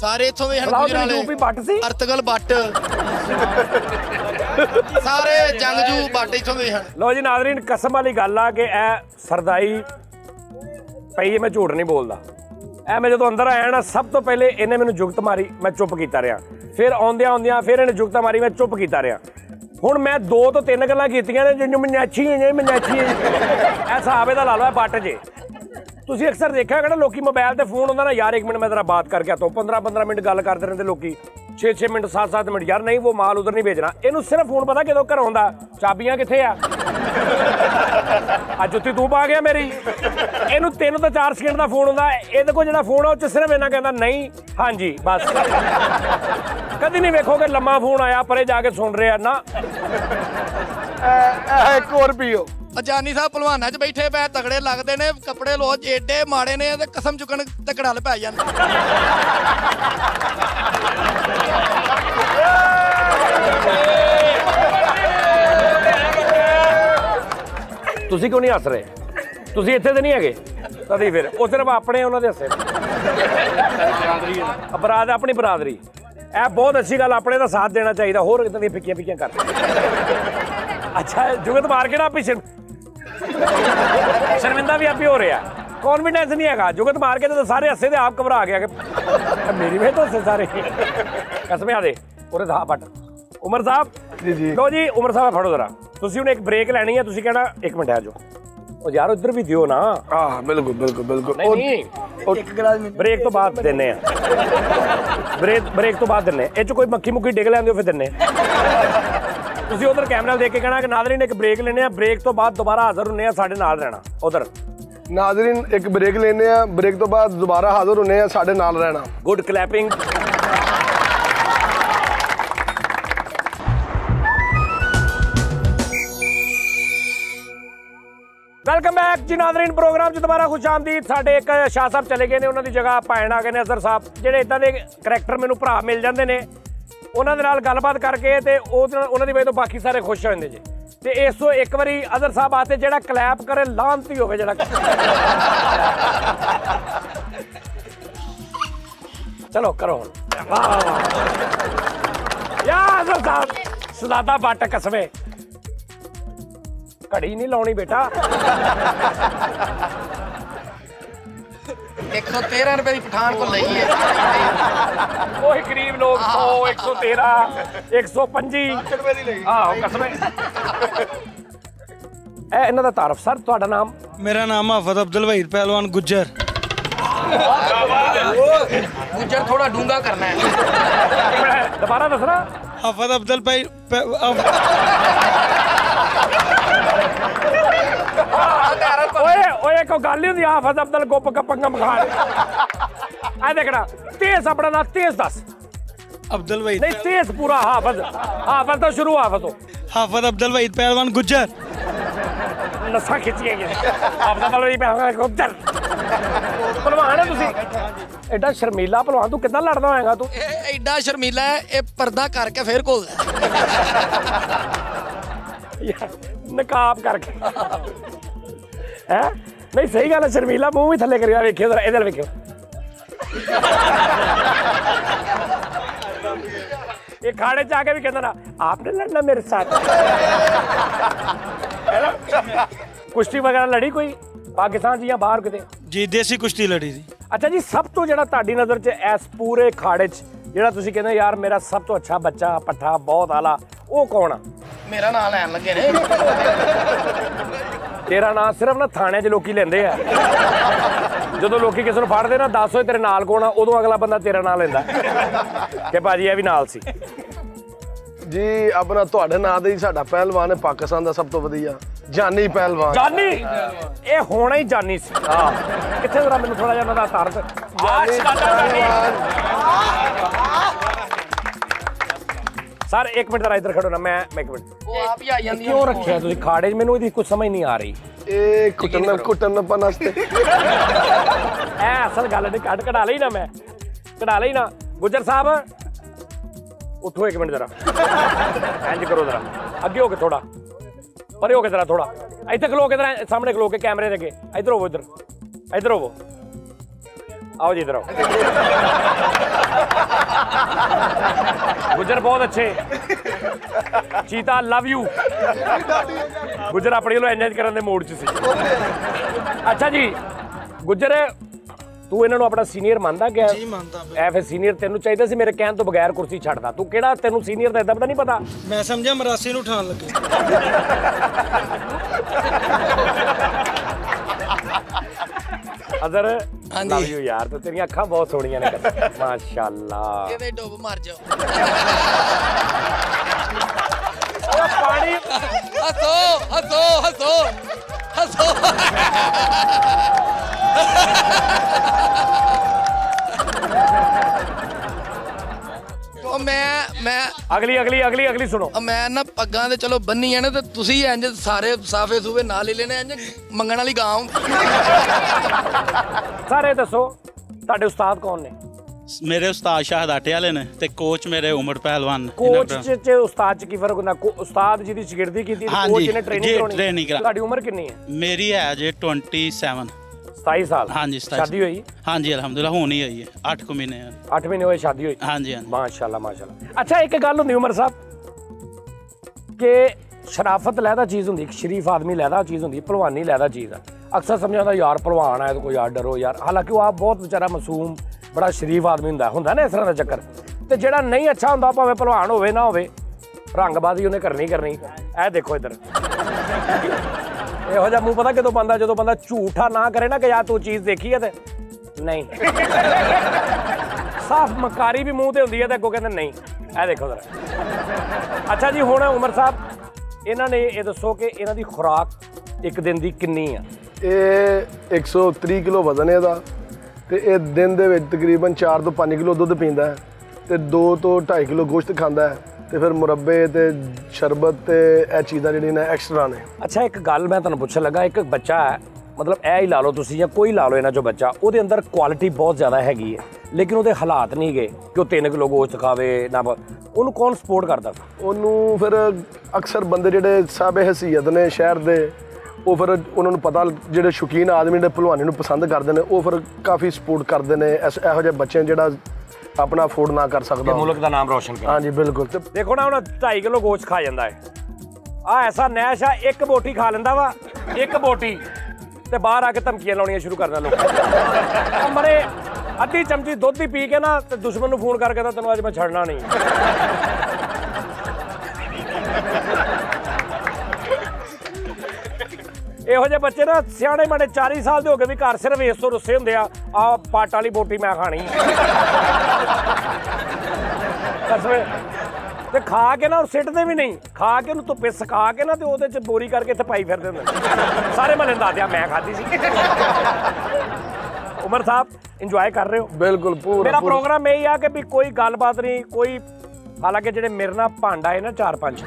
ਸਾਰੇ ਇੱਥੋਂ ਦੇ ਹਨ ਗੁਜਰਾਲੇ ਬੱਟ ਸੀ? ਅਰਤਗਲ ਬੱਟ। ਸਾਰੇ ਜੰਗਜੂ ਬੱਟ ਇੱਥੋਂ ਦੇ ਹਨ। ਲੋ ਜੀ ਨਾਜ਼ਰੀਨ ਕਸਮ ਵਾਲੀ ਗੱਲ ਆ ਕਿ ਇਹ ਸਰਦਾਈ ਪਈ ਮੈਂ ਝੂਠ ਨਹੀਂ ਬੋਲਦਾ। ਇਹ ਮੈਂ ਜਦੋਂ ਅੰਦਰ ਆਇਆ ਨਾ ਸਭ ਤੋਂ ਪਹਿਲੇ ਇਹਨੇ ਮੈਨੂੰ ਜੁਗਤ ਮਾਰੀ ਮੈਂ ਚੁੱਪ ਕੀਤਾ ਰਿਹਾ। ਫਿਰ ਆਉਂਦਿਆਂ ਆਉਂਦਿਆਂ ਫਿਰ ਇਹਨੇ ਜੁਗਤ ਮਾਰੀ ਮੈਂ ਚੁੱਪ ਕੀਤਾ ਰਿਹਾ। ਹੁਣ ਮੈਂ ਦੋ ਤੋਂ ਤਿੰਨ ਗੱਲਾਂ ਕੀਤੀਆਂ ਨੇ ਜਿੰਨੂੰ ਮਨਿਆਛੀ ਹੈ ਮਨਿਆਛੀ ਹੈ ਇਹ ਸਾਹਬੇ ਦਾ ਲਾ ਲਓ ਬੱਟ ਜੇ। ਤੁਸੀਂ ਅਕਸਰ ਦੇਖਿਆ ਕਿ ਨਾ, ਲੋਕੀ ਮੋਬਾਈਲ ਤੇ ਫੋਨ ਹੁੰਦਾ ਨਾ, ਯਾਰ 1 ਮਿੰਟ ਮੈਂ ਤੇਰਾ ਬਾਤ ਕਰਕੇ ਆਤਾ 15 15 ਮਿੰਟ ਗੱਲ ਕਰਦੇ ਰਹਿੰਦੇ ਲੋਕੀ। 6 6 ਮਿੰਟ 7 7 ਮਿੰਟ, ਯਾਰ, ਨਹੀਂ, ਉਹ ਮਾਲ ਉਧਰ ਨਹੀਂ ਵੇਚਣਾ ਇਹਨੂੰ ਸਿਰਫ ਫੋਨ ਪਤਾ ਕਿਦੋਂ ਘਰ ਆਉਂਦਾ? ਚਾਬੀਆਂ ਕਿੱਥੇ ਆ? ਅੱਜ ਉੱਤੀ ਤੂੰ ਪਾ ਗਿਆ ਮੇਰੀ। ਇਹਨੂੰ 3 ਤੋਂ 4 ਸਕਿੰਟ ਦਾ ਫੋਨ ਹੁੰਦਾ। ਇਹਦੇ ਕੋਲ ਜਿਹੜਾ ਫੋਨ ਆ, ਉਹ ਚ ਸਿਰਫ ਇਹਨਾਂ ਕਹਿੰਦਾ, ਨਹੀਂ, ਹਾਂਜੀ, ਬਸ। ਕਦੀ ਨਹੀਂ ਵੇਖੋਗੇ ਲੰਮਾ ਫੋਨ ਆਇਆ, ਪਰੇ ਜਾ ਕੇ ਸੁਣ ਰਿਹਾ, ਨਾ। ਇੱਕ ਹੋਰ ਪੀਓ। ਅਜਾਨੀ ਸਾਹਿਬ ਪਹਿਲਵਾਨਾਂ 'ਚ ਬੈਠੇ ਪਏ ਤਗੜੇ ਲੱਗਦੇ ਨੇ, ਕੱਪੜੇ ਲੋ ਏਡੇ ਮਾੜੇ ਨੇ ਤੇ ਕਸਮ ਚੁੱਕਣ ਤੇ ਕੜਲ ਪੈ ਜਾਂਦੇ ਤੁਸੀਂ ਕਿਉਂ ਨਹੀਂ ਹੱਸ ਰਹੇ? ਤੁਸੀਂ ਇੱਥੇ ਤੇ ਨਹੀਂ ਹੈਗੇ। ਤਦੀ ਫਿਰ, ਉਹ ਸਿਰਫ ਆਪਣੇ ਉਹਨਾਂ ਦੇ ਹੱਸੇ ਅਪਰਾਧ ਆਪਣੀ ਬਰਾਦਰੀ। ਇਹ ਬਹੁਤ ਅੱਛੀ ਗੱਲ, ਆਪਣੇ ਦਾ ਸਾਥ ਦੇਣਾ ਚਾਹੀਦਾ, ਹੋਰ ਇਦਾਂ ਦੀਆਂ ਫਿੱਕੀਆਂ ਫਿੱਕੀਆਂ ਕਰ। ਅੱਛਾ, ਜੁਗਤ ਮਾਰ ਕੇ ਨਾ ਪਿੱਛੇ ਸ਼ਰਮਿੰਦਾ ਵੀ ਆਪੀ ਹੋ ਰਿਹਾ ਕੌਨਫੀਡੈਂਸ ਨਹੀਂ ਹੈਗਾ ਜੁਗਤ ਮਾਰ ਕੇ ਤਾਂ ਸਾਰੇ ਹੱਸੇ ਤੇ ਆਪ ਘਬਰਾ ਗਿਆ ਕਿ ਮੇਰੀ ਵੇ ਤਾਂ ਹੱਸੇ ਸਾਰੇ ਕਸਮਿਆਂ ਦੇ ਉਹਦੇ ਦਾ ਬਟ ਉਮਰ ਸਾਹਿਬ ਜੀ, ਜੀ। ਲੋ ਜੀ ਉਮਰ ਸਾਹਿਬ ਫੜੋ ਜ਼ਰਾ ਤੁਸੀਂ ਹੁਣ ਇੱਕ ਬ੍ਰੇਕ ਲੈਣੀ ਹੈ ਤੁਸੀਂ ਕਹਿਣਾ ਇੱਕ ਮਿੰਟ ਆ ਜਾਓ ਉਹ ਯਾਰ ਉਧਰ ਵੀ ਦਿਓ ਨਾ ਹਾਂ ਬਿਲਕੁਲ ਬਿਲਕੁਲ ਬਿਲਕੁਲ ਨਹੀਂ ਨਹੀਂ ਇੱਕ ਗਲਾਸ ਬ੍ਰੇਕ ਤੋਂ ਬਾਅਦ ਦਿੰਨੇ ਆ ਬ੍ਰੇਕ ਬ੍ਰੇਕ ਤੋਂ ਬਾਅਦ ਦਿੰਨੇ ਇਹ ਚ ਕੋਈ ਮੱਖੀ ਮੁੱਖੀ ਡਿੱਗ ਲੈਂਦੇ ਹੋ ਫਿਰ ਦਿੰਨੇ ਤੁਸੀਂ ਉਧਰ ਕੈਮਰਾ ਦੇਖ ਕੇ ਕਹਿਣਾ ਕਿ ਨਾਜ਼ਰੀਨ ਇੱਕ ਬ੍ਰੇਕ ਲੈਣੇ ਆ ਬ੍ਰੇਕ ਤੋਂ ਬਾਅਦ ਦੁਬਾਰਾ ਹਾਜ਼ਰ ਹੁੰਨੇ ਆ ਸਾਡੇ ਨਾਲ ਰਹਿਣਾ। ਉਧਰ। ਨਾਜ਼ਰੀਨ ਇੱਕ ਬ੍ਰੇਕ ਲੈਨੇ ਆ ਬ੍ਰੇਕ ਤੋਂ ਬਾਅਦ ਦੁਬਾਰਾ ਹਾਜ਼ਰ ਹੁੰਨੇ ਆ ਸਾਡੇ ਨਾਲ ਰਹਿਣਾ। ਗੁੱਡ ਕਲੈਪਿੰਗ ਵੈਲਕਮ ਬੈਕ ਜੀ ਨਾਜ਼ਰੀਨ ਪ੍ਰੋਗਰਾਮ 'ਚ ਦੁਬਾਰਾ ਖੁਸ਼ ਆਮਦੀਦ। ਸਾਡੇ ਇੱਕ ਸ਼ਾਹ ਸਾਹਿਬ ਚਲੇ ਗਏ ਨੇ ਉਹਨਾਂ ਦੀ ਜਗ੍ਹਾ ਭੈਣ ਆ ਗਏ ਨੇ ਅਜ਼ਰ ਸਾਹਿਬ ਜਿਹੜੇ ਇਦਾਂ ਦੇ ਕਰੈਕਟਰ ਮੈਨੂੰ ਭਰਾ ਮਿਲ ਜਾਂਦੇ ਨੇ ਉਹਨਾਂ ਦੇ ਨਾਲ ਗੱਲਬਾਤ ਕਰਕੇ ਤੇ ਉਹ ਉਹਨਾਂ ਦੀ ਵਜ੍ਹਾ ਤੋਂ ਬਾਕੀ ਸਾਰੇ ਖੁਸ਼ ਹੋ ਜਾਂਦੇ ਜੀ ਤੇ ਇਸ ਤੋਂ ਇੱਕ ਵਾਰੀ ਅਜ਼ਰ ਸਾਹਿਬ ਆਤੇ ਜਿਹੜਾ ਕਲੈਪ ਕਰੇ ਲਾਂਤੀ ਹੋਵੇ ਜਿਹੜਾ ਚਲੋ ਕਰੋ ਹੁਣ ਵਾਹ ਵਾਹ ਵਾਹ ਯਾ ਅਜ਼ਰ ਸਾਹਿਬ ਸਦਾਦਾ ਬੱਟ ਕਸਵੇ ਘੜੀ ਨਹੀਂ ਲਾਉਣੀ ਬੇਟਾ 113 ਰੁਪਏ ਦੀ ਪਠਾਨ ਕੋ ਲਈ ਹੈ ਉਹੀ ਗਰੀਬ ਲੋਕ 100 113 125 ਰੁਪਏ ਦੀ ਲਈ ਆਹੋ ਕਸਮੇ ਇਹ ਇਹਨਾਂ ਦਾ ਤਾਰਫ ਸਰ ਤੁਹਾਡਾ ਨਾਮ ਮੇਰਾ ਨਾਮ ਹਫਦ ਅਬਦੁਲ ਵਹੀਦ ਪਹਿਲਵਾਨ ਗੁੱਜਰ ਗੁੱਜਰ ਥੋੜਾ ਡੂੰਗਾ ਕਰਨਾ ਹੈ ਇੱਕ ਮਿੰਟ ਦੁਬਾਰਾ ਦੱਸਣਾ ਹਫਦ ਅਬਦੁਲ ਭਾਈ ਪ- ਅਬ- ਓਏ ਓਏ ਕੋ ਗੱਲ ਨਹੀਂ ਹੁੰਦੀ ਹਾਫਜ਼ ਅਬਦੁਲ ਗੁੱਪ ਕੱਪੰਗਮ ਖਾਨ ਆ ਦੇਖਣਾ ਤੇਜ਼ ਆਪਣਾ ਨਾਮ ਤੇਜ਼ ਦੱਸ ਅਬਦੁਲ ਵਹੀਦ ਨਹੀਂ ਤੇਜ਼ ਪੂਰਾ ਹਾਫਜ਼ ਹਾਫਜ਼ ਤੋਂ ਸ਼ੁਰੂ ਹਾਫਜ਼ ਤੋਂ ਹਫਦ ਅਬਦੁਲ ਵਹੀਦ ਪਹਿਲਵਾਨ ਗੁੱਜਰ ਨਸਾਂ ਖਿੱਚੀਆਂ ਗਈਆਂ ਹਾਫਜ਼ ਅਬਦੁਲ ਵੀ ਪੈਣਾ ਗੁੱਜਰ ਭਲਵਾਨ ਹੈ ਤੁਸੀਂ ਐਡਾ ਸ਼ਰਮੀਲਾ ਭਲਵਾਨ ਤੂੰ ਕਿੱਦਾਂ ਲੜਦਾ ਹੋਏਗਾ ਤੂੰ ਇਹ ਐਡਾ ਸ਼ਰਮੀਲਾ ਹੈ ਇਹ ਪਰਦਾ ਕਰਕੇ ਫੇਰ ਘੋਲਦਾ ਯਾਰ, ਨਕਾਬ ਕਰਕੇ ਹੈ ਨਹੀਂ ਸਹੀ ਗੱਲ ਹੈ ਸ਼ਰਮੀਲਾ ਮੂੰਹ ਵੀ ਥੱਲੇ ਕਰਿਆ ਵੇਖਿਓ ਜ਼ਰਾ ਇਧਰ ਵੇਖਿਓ ਇਹ ਖਾੜੇ ਚ ਆ ਕੇ ਵੀ ਕਹਿੰਦਾ ਨਾ ਆਪਨੇ ਲੜਨਾ ਮੇਰੇ ਸਾਥ। ਹੈ ਨਾ? ਕੁਸ਼ਤੀ ਵਗੈਰਾ ਲੜੀ ਕੋਈ? ਪਾਕਿਸਤਾਨ ਜੀ ਜਾਂ ਬਾਹਰ ਕਿਤੇ? ਜੀ ਦੇਸੀ ਕੁਸ਼ਤੀ ਲੜੀ ਸੀ। ਅੱਛਾ ਜੀ ਸਭ ਤੋਂ ਜਿਹੜਾ ਤੁਹਾਡੀ ਨਜ਼ਰ 'ਚ ਇਸ ਪੂਰੇ ਖਾੜੇ 'ਚ ਜਿਹੜਾ ਤੁਸੀਂ ਕਹਿੰਦੇ ਯਾਰ ਮੇਰਾ ਸਭ ਤੋਂ ਅੱਛਾ ਬੱਚਾ ਪੱਠਾ ਬਹੁਤ ਆਲਾ ਉਹ ਕੌਣ ਆ? ਮੇਰਾ ਨਾਂ ਲੈਣ ਲੱਗੇ ਨੇ। ਤੇਰਾ ਨਾਂ ਸਿਰਫ ਨਾ ਥਾਣੇ 'ਚ ਲੋਕੀ ਲੈਂਦੇ ਆ। ਜਦੋਂ ਲੋਕੀ ਕਿਸੇ ਨੂੰ ਫੜਦੇ ਨਾ ਦੱਸ ਹੋਏ ਤੇਰੇ ਨਾਲ ਕੌਣ ਆ ਉਦੋਂ ਅਗਲਾ ਬੰਦਾ ਤੇਰਾ ਨਾਂ ਲੈਂਦਾ। ਕਿ ਭਾਜੀ ਇਹ ਵੀ ਨਾਲ ਸੀ। ਜੀ ਆਪਣਾ ਤੁਹਾਡੇ ਨਾਂ ਦੇ ਹੀ ਸਾਡਾ ਪਹਿਲਵਾਨ ਹੈ ਪਾਕਿਸਤਾਨ ਦਾ ਸਭ ਤੋਂ ਵਧੀਆ। ਜਾਨੀ ਪਹਿਲਵਾਨ। ਜਾਨੀ? ਇਹ ਹੋਣਾ ਹੀ ਜਾਨੀ ਸੀ। ਹਾਂ। ਕਿੱਥੇ ਜ਼ਰਾ ਮੈਨੂੰ ਥੋੜਾ ਜਿਹਾ ਉਹਨਾਂ ਦਾ ਤਾਰਕ ਜਾਨੀ ਪਹਿਲਵਾਨ। ਸਰ ਇੱਕ ਮਿੰਟ ਜ਼ਰਾ ਇੱਧਰ ਖੜੋ ਨਾ ਮੈਂ ਮੈਂ ਇੱਕ ਮਿੰਟ ਉਹ ਆਪ ਹੀ ਆ ਜਾਂਦੀ ਕਿਉਂ ਰੱਖਿਆ ਤੁਸੀਂ ਖਾੜੇ 'ਚ ਮੈਨੂੰ ਇਹਦੀ ਕੁਝ ਸਮਝ ਨਹੀਂ ਆ ਰਹੀ ਇਹ ਕੁੱਟਣ ਕੁੱਟਣ ਪਨ ਵਾਸਤੇ ਐ ਅਸਲ ਗੱਲ ਨਹੀਂ ਕੱਢ ਕਢਾ ਲਈ ਨਾ ਮੈਂ ਕਢਾ ਲਈ ਨਾ ਗੁੱਜਰ ਸਾਹਿਬ ਉੱਠੋ ਇੱਕ ਮਿੰਟ ਜ਼ਰਾ ਇੰਜ ਕਰੋ ਜ਼ਰਾ ਅੱਗੇ ਹੋ ਕੇ ਥੋੜਾ ਪਰੇ ਹੋ ਕੇ ਜ਼ਰਾ ਥੋੜਾ ਇੱਥੇ ਖਲੋ ਕੇ ਜ਼ਰਾ ਸਾਹਮਣੇ ਖਲੋ ਕੇ ਕੈਮਰੇ ਦੇ ਅੱਗੇ ਇੱਧਰ ਹੋਵੋ ਇੱਧਰ ਇੱਧਰ ਹੋਵੋ ਆਓ ਜੀ ਇੱਧਰ ਆਓ। ਗੁੱਜਰ ਬਹੁਤ ਅੱਛੇ। ਚੀਤਾ ਲਵ ਯੂ ਗੁੱਜਰ ਆਪਣੀ ਵੱਲੋਂ ਇੰਜੋਏ ਕਰਨ ਦੇ ਮੂਡ 'ਚ ਸੀ। ਅੱਛਾ ਜੀ ਗੁੱਜਰ ਤੂੰ ਇਹਨਾਂ ਨੂੰ ਆਪਣਾ ਸੀਨੀਅਰ ਮੰਨਦਾ ਕਿ ਜੀ ਮੰਨਦਾ ਐ ਫਿਰ ਸੀਨੀਅਰ ਤੈਨੂੰ ਚਾਹੀਦਾ ਸੀ ਮੇਰੇ ਕਹਿਣ ਤੋਂ ਬਗੈਰ ਕੁਰਸੀ ਛੱਡਦਾ। ਤੂੰ ਕਿਹੜਾ ਤੈਨੂੰ ਸੀਨੀਅਰ ਦਾ ਇਦਾਂ ਪਤਾ ਨਹੀਂ ਪਤਾ? ਮੈਂ ਸਮਝਿਆ ਮਰਾਸੀ ਨੂੰ ਉਠਾਉਣ ਲੱਗੇ। ਅਦਰ। ਲਵ ਯੂ ਯਾਰ ਤੇ ਤੇਰੀਆਂ ਅੱਖਾਂ ਬਹੁਤ ਸੋਹਣੀਆਂ ਨੇ ਮਾਸ਼ਾਅੱਲਾ। ਇਹਦੇ ਡੁੱਬ ਮਰ ਜਾਓ। ਉਹ ਪਾਣੀ ਹੱਸੋ ਹੱਸੋ ਹੱਸੋ ਹੱਸੋ। ਉਹ ਮੈਂ ਮੈਂ ਅਗਲੀ ਅਗਲੀ ਅਗਲੀ ਅਗਲੀ ਸੁਣੋ। ਉਹ ਮੈਂ ਨਾ ਪੱਗਾਂ ਤੇ ਚਲੋ ਬੰਨੀ ਆ ਨਾ ਤੇ ਤੁਸੀਂ ਇੰਜ ਸਾਰੇ ਸਾਫੇ ਸੂਵੇ ਨਾਲ ਹੀ ਲੈਣੇ ਇੰਜ ਮੰਗਣ ਵਾਲੀ ਗਾਂ ਸਾਰੇ ਦੱਸੋ ਤੁਹਾਡੇ ਉਸਤਾਦ ਕੌਣ ਨੇ? ਮੇਰੇ ਉਸਤਾਦ ਸ਼ਾਹਦਾਟੇ ਵਾਲੇ ਨੇ ਤੇ ਕੋਚ ਮੇਰੇ ਉਮਰ ਪਹਿਲਵਾਨ ਨੇ। ਕੋਚ ਚ ਤੇ ਉਸਤਾਦ ਚ ਕੀ ਫ਼ਰਕ ਹੁੰਦਾ? ਕੋ- ਉਸਤਾਦ ਜਿਹਦੀ ਸ਼ਾਗਿਰਦੀ ਕੀਤੀ ਕੋਚ ਨੇ ਟ੍ਰੇਨਿੰਗ ਕਰਾਉਣੀ ਤੁਹਾਡੀ ਉਮਰ ਕਿੰਨੀ ਹੈ? ਮੇਰੀ ਹੈ ਜੇ 27 27 ਸਾਲ? ਹਾਂਜੀ 27 ਸ਼ਾਦੀ ਹੋਈ? ਹਾਂਜੀ ਅਲਹਮਦੁਲਿਲਾ ਹੁਣ ਹੀ ਹੈ। 8 ਕੁ ਮਹੀਨੇ ਹੋਏ। 8 ਮਹੀਨੇ ਹੋਏ ਸ਼ਾਦੀ ਹੋਈ? ਹਾਂਜੀ ਹਾਂਜੀ। ਮਾਸ਼ਾਅੱਲਾ ਮਾਸ਼ਾਅੱਲਾ। ਅੱਛਾ ਇੱਕ ਗੱਲ ਹੁੰਦੀ ਉਮਰ ਸਾਹਿਬ ਕਿ ਸ਼ਰਾਫਤ ਲੈਦਾ ਚੀਜ਼ ਹੁੰਦੀ ਇੱਕ ਸ਼ਰੀਫ ਆਦਮੀ ਲੈਦਾ ਚੀਜ਼ ਹੁੰਦੀ ਭਲਵਾਨੀ ਲੈਦਾ ਚੀਜ਼ ਆ। ਅਕਸਰ ਸਮਝਿਆ ਜਾਂਦਾ ਯਾਰ ਭਲਵਾਨ ਆ ਤੇ ਕੋਈ ਯਾਰ ਡਰੋ ਯਾਰ। ਹਾਲਾਂਕਿ ਉਹ ਆਪ ਬਹੁਤ ਵਿਚਾਰਾ ਮਾਸੂਮ ਬੜਾ ਸ਼ਰੀਫ ਆਦਮੀ ਹੁੰਦਾ ਹੁੰਦਾ ਨਾ ਇਸ ਤਰ੍ਹਾਂ ਦਾ ਚੱਕਰ। ਤੇ ਜਿਹੜਾ ਨਹੀਂ ਅੱਛਾ ਹੁੰਦਾ ਭਾਵੇਂ ਭਲਵਾਨ ਹੋਵੇ ਨਾ ਹੋਵੇ ਰੰਗਬਾਜ਼ੀ ਉਹਨੇ ਕਰਨੀ ਕਰਨੀ। ਇਹ ਦੇਖੋ ਇੱਧਰ। ਇਹੋ ਜਿਹਾ ਮੂੰਹ ਪਤਾ ਕਿਦੋਂ ਬੰਦਾ ਜਦੋਂ ਬੰਦਾ ਝੂਠਾ ਨਾ ਕਰੇ ਨਾ ਕਿ ਯਾਰ ਤੂੰ ਚੀਜ਼ ਦੇਖੀ ਹੈ ਤੇ ਨਹੀਂ। ਸਾਫ਼ ਮਕਾਰੀ ਵੀ ਮੂੰਹ ਤੇ ਹੁੰਦੀ ਹੈ ਤੇ ਅੱਗੋਂ ਕਹਿੰਦੇ ਨਹੀਂ। ਇਹ ਦੇਖੋ ਜ਼ਰਾ। ਅੱਛਾ ਜੀ ਹੁਣ ਉਮਰ ਸਾਹਿਬ ਇਹਨਾਂ ਨੇ ਇਹ ਦੱਸੋ ਕਿ ਇਹਨਾਂ ਦੀ ਖੁਰਾਕ ਇੱਕ ਦਿਨ ਦੀ ਕਿੰਨੀ ਆ? ਇਹ 130 ਕਿਲੋ ਵਜ਼ਨ ਹੈ ਇਹਦਾ ਤੇ ਇਹ ਦਿਨ ਦੇ ਵਿੱਚ ਤਕਰੀਬਨ 4 ਤੋਂ 5 ਕਿਲੋ ਦੁੱਧ ਪੀਂਦਾ ਹੈ ਤੇ 2 ਤੋਂ 2.5 ਕਿਲੋ ਗੋਸ਼ਤ ਖਾਂਦਾ ਹੈ। ਤੇ ਫਿਰ ਮੁਰੱਬੇ ਤੇ ਸ਼ਰਬਤ ਤੇ ਇਹ ਚੀਜ਼ਾਂ ਜਿਹੜੀਆਂ ਨੇ ਐਕਸਟਰਾ ਨੇ। ਅੱਛਾ ਇੱਕ ਗੱਲ ਮੈਂ ਤੁਹਾਨੂੰ ਪੁੱਛਣ ਲੱਗਾ ਇੱਕ ਬੱਚਾ ਹੈ ਮਤਲਬ ਇਹ ਹੀ ਲਾ ਲਓ ਤੁਸੀਂ ਜਾਂ ਕੋਈ ਲਾ ਲਓ ਇਹਨਾਂ ਚੋਂ ਬੱਚਾ ਉਹਦੇ ਅੰਦਰ ਕੁਆਲਿਟੀ ਬਹੁਤ ਜ਼ਿਆਦਾ ਹੈਗੀ ਹੈ ਲੇਕਿਨ ਉਹਦੇ ਹਾਲਾਤ ਨਹੀਂ ਗਏ ਕਿ ਉਹ 3 ਕਿਲੋ ਗੋਸ਼ਤ ਖਾਵੇ ਨਾ ਉਹਨੂੰ ਕੌਣ ਸਪੋਰਟ ਕਰਦਾ? ਉਹਨੂੰ ਫਿਰ ਅਕਸਰ ਬੰਦੇ ਜਿਹੜੇ ਸਾਬ ਹਸੀਅਤ ਨੇ ਸ਼ਹਿਰ ਦੇ ਉਹ ਫਿਰ ਉਹਨਾਂ ਨੂੰ ਪਤਾ ਜਿਹੜੇ ਸ਼ੌਕੀਨ ਆਦਮੀ ਜਿਹੜੇ ਭਲਵਾਨੀ ਨੂੰ ਪਸੰਦ ਕਰਦੇ ਨੇ ਉਹ ਫਿਰ ਕਾਫੀ ਸਪੋਰਟ ਕਰਦੇ ਨੇ ਇਸ- ਇਹੋ ਜਿਹੇ ਬੱਚੇ ਨੂੰ ਜਿਹੜਾ ਆਪਣਾ ਅਫੋਰਡ ਨਾ ਕਰ ਸਕਦਾ ਮੁਲਕ ਦਾ ਨਾਮ ਰੋਸ਼ਨ ਕਰੇ। ਹਾਂਜੀ ਬਿਲਕੁਲ। ਤੇ ਦੇਖੋ ਨਾ ਹੁਣ 2.5 ਕਿਲੋ ਗੋਸ਼ਤ ਖਾ ਜਾਂਦਾ ਹੈ ਆ ਐਸਾ ਨੈਸ਼ ਆ ਇੱਕ ਬੋਟੀ ਖਾ ਲੈਂਦਾ ਵਾ ਇੱਕ ਬੋਟੀ। ਤੇ ਬਾਹਰ ਆ ਕੇ ਧਮਕੀਆਂ ਲਾਉਣੀਆਂ ਸ਼ੁਰੂ ਕਰ ਦਿੰਦਾ ਲੋਕਾਂ ਮਰੇ ਅੱਧੀ ਚਮਚੀ ਦੁੱਧ ਹੀ ਪੀ ਕੇ ਨਾ ਤੇ ਦੁਸ਼ਮਣ ਨੂੰ ਫੋਨ ਕਰਕੇ ਕਹਿੰਦਾ ਤੈਨੂੰ ਅੱਜ ਮੈਂ ਛੱਡਣਾ ਨਹੀਂ। ਇਹੋ ਜਿਹੇ ਬੱਚੇ ਨਾ ਸਿਆਣੇ ਮਾੜੇ 40 ਸਾਲ ਦੇ ਹੋ ਕੇ ਵੀ ਘਰ ਸਿਰਫ ਇਸ ਤੋਂ ਰੁੱਸੇ ਹੁੰਦੇ ਆ ਆ ਪਾਟ ਵਾਲੀ ਬੋਟੀ ਮੈਂ ਖਾਣੀ। ਕਸਵੇ ਤੇ ਖਾ ਕੇ ਨਾ ਉਹ ਸਿੱਟਦੇ ਵੀ ਨਹੀਂ। ਖਾ ਕੇ ਉਹਨੂੰ ਧੁੱਪੇ ਸੁਕਾ ਕੇ ਨਾ ਤੇ ਉਹਦੇ ਚ ਬੋਰੀ ਕਰਕੇ ਇੱਥੇ ਪਾਈ ਫਿਰਦੇ ਹੁੰਦੇ। ਸਾਰੇ ਮਹੱਲੇ ਦਾ ਦਿਆ ਮੈਂ ਖਾਧੀ ਸੀ। ਉਮਰ ਸਾਹਿਬ ਇੰਜੋਏ ਕਰ ਰਹੇ ਹੋ? ਬਿਲਕੁਲ ਪੂਰਾ ਮੇਰਾ ਪੂਰਾ- ਪ੍ਰੋਗਰਾਮ ਇਹ ਹੀ ਆ ਕਿ ਵੀ ਕੋਈ ਗੱਲਬਾਤ ਨਹੀਂ ਕੋਈ ਹਾਲਾਂਕਿ ਜਿਹੜੇ ਮੇਰੇ ਨਾਲ ਭਾਂਡਾ ਹੈ ਨਾ ਚਾਰ ਪੰਜ,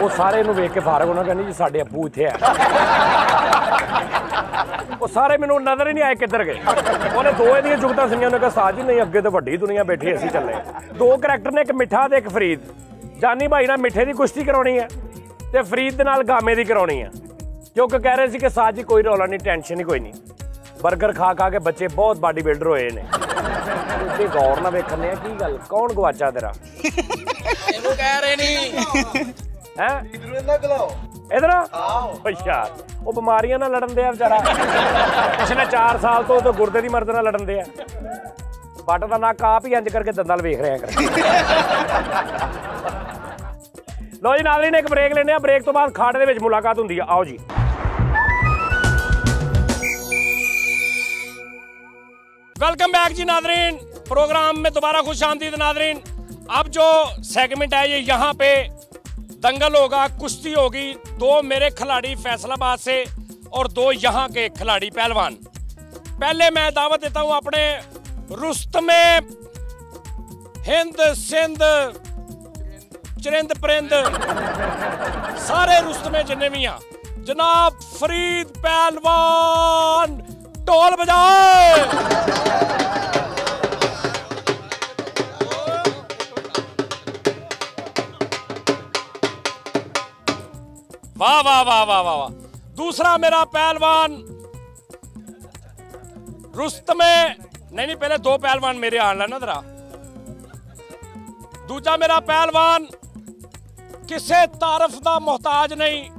ਉਹ ਸਾਰੇ ਨੂੰ ਵੇਖ ਕੇ ਫਾਰਗ ਹੋਣਾ ਕਹਿੰਦੇ ਜੀ ਸਾਡੇ ਅੱਬੂ ਇੱਥੇ ਆ ਉਹ ਸਾਰੇ ਮੈਨੂੰ ਨਜ਼ਰ ਹੀ ਨਹੀਂ ਆਏ ਕਿੱਧਰ ਗਏ। ਉਹਨੇ ਦੋ ਇਹਦੀਆਂ ਜੁਗਤਾਂ ਸੁਣੀਆਂ, ਉਹਨੇ ਕਿਹਾ, ਸਾਜ ਹੀ ਨਹੀਂ, ਅੱਗੇ ਤੇ ਵੱਡੀ ਦੁਨੀਆ ਬੈਠੀ ਅਸੀਂ ਚੱਲੇ ਦੋ ਕਰੈਕਟਰ ਨੇ, ਇੱਕ ਮਿੱਠਾ ਤੇ ਇੱਕ ਫਰੀਦ। ਜਾਨੀ ਭਾਈ ਨਾਲ ਮਿੱਠੇ ਦੀ ਕੁਸ਼ਤੀ ਕਰਾਉਣੀ ਹੈ ਤੇ ਫਰੀਦ ਦੇ ਨਾਲ ਗਾਮੇ ਦੀ ਕਰਾਉਣੀ ਹੈ। ਕਿਉਂਕਿ ਕਹਿ ਰਹੇ ਸੀ ਕਿ ਸਾਜ ਜੀ, ਕੋਈ ਰੌਲਾ ਨਹੀਂ ਟੈਨਸ਼ਨ ਹੀ ਕੋਈ ਨਹੀਂ। 버ਗਰ ਖਾ ਖਾ ਕੇ ਬੱਚੇ ਬਹੁਤ ਬਾਡੀ ਬਿਲਡਰ ਹੋਏ ਨੇ। ਤੇ ਗੌਰ ਨਾਲ ਵੇਖਣੇ ਆ ਕੀ ਗੱਲ? ਕੌਣ ਗਵਾਚਾ ਤੇਰਾ? ਇਹਨੂੰ ਕਹਿ ਰਹੇ ਨਹੀਂ ਹੈ? ਇਧਰ ਅੱਛਾ ਉਹ ਬਿਮਾਰੀਆਂ ਨਾਲ ਲੜਨ ਦੇ ਆ ਵਿਚਾਰਾ। ਪਿਛਲੇ 4 ਸਾਲ ਤੋਂ ਉਹ ਤਾਂ ਗੁਰਦੇ ਦੀ ਮਰਦ ਨਾਲ ਲੜਨ ਦੇ ਆ। ਬੱਟ ਦਾ ਨੱਕ ਆਪ ਹੀ ਇੰਜ ਕਰਕੇ ਦੰਦਾਂ ਨਾਲ ਵੇਖ ਰਿਹਾ ਕਰ। ਲੋ ਜੀ ਨਾਜ਼ਰੀਨ ਇੱਕ ਬ੍ਰੇਕ ਲੈਣੇ ਆ। ਬ੍ਰੇਕ ਤੋਂ ਬਾਅਦ ਖਾੜੇ ਦੇ ਵਿੱਚ ਮੁਲਾਕਾਤ ਹੁੰਦੀ ਆ। ਆਓ ਜੀ। वेलकम बैक जी नादरीन प्रोग्राम में दोबारा खुश आमदीद नादरीन अब जो सेगमेंट है ये यहाँ पे दंगल होगा, कुश्ती होगी, दो मेरे खिलाड़ी फैसलाबाद से और दो यहाँ के खिलाड़ी पहलवान। पहले मैं दावत देता हूँ अपने रुस्त में हिंद, सिंध, चरिंद परिंद, सारे रुस्त में जिन्ने भी हैं। जनाब फरीद पहलवान। ਢੋਲ ਵਜਾਓ। ਵਾਹ ਵਾਹ ਵਾਹ ਵਾਹ ਵਾਹ ਦੂਸਰਾ ਮੇਰਾ ਪਹਿਲਵਾਨ। ਰੁਸਤਮੇ ਨਹੀਂ ਨਹੀਂ, ਪਹਿਲੇ ਦੋ ਪਹਿਲਵਾਨ ਮੇਰੇ ਆਣ ਲੈਣਾ ਤਰਾ ਦੂਜਾ ਮੇਰਾ ਪਹਿਲਵਾਨ। ਕਿਸੇ ਤਾਰਫ ਦਾ ਮੁਹਤਾਜ ਨਹੀਂ।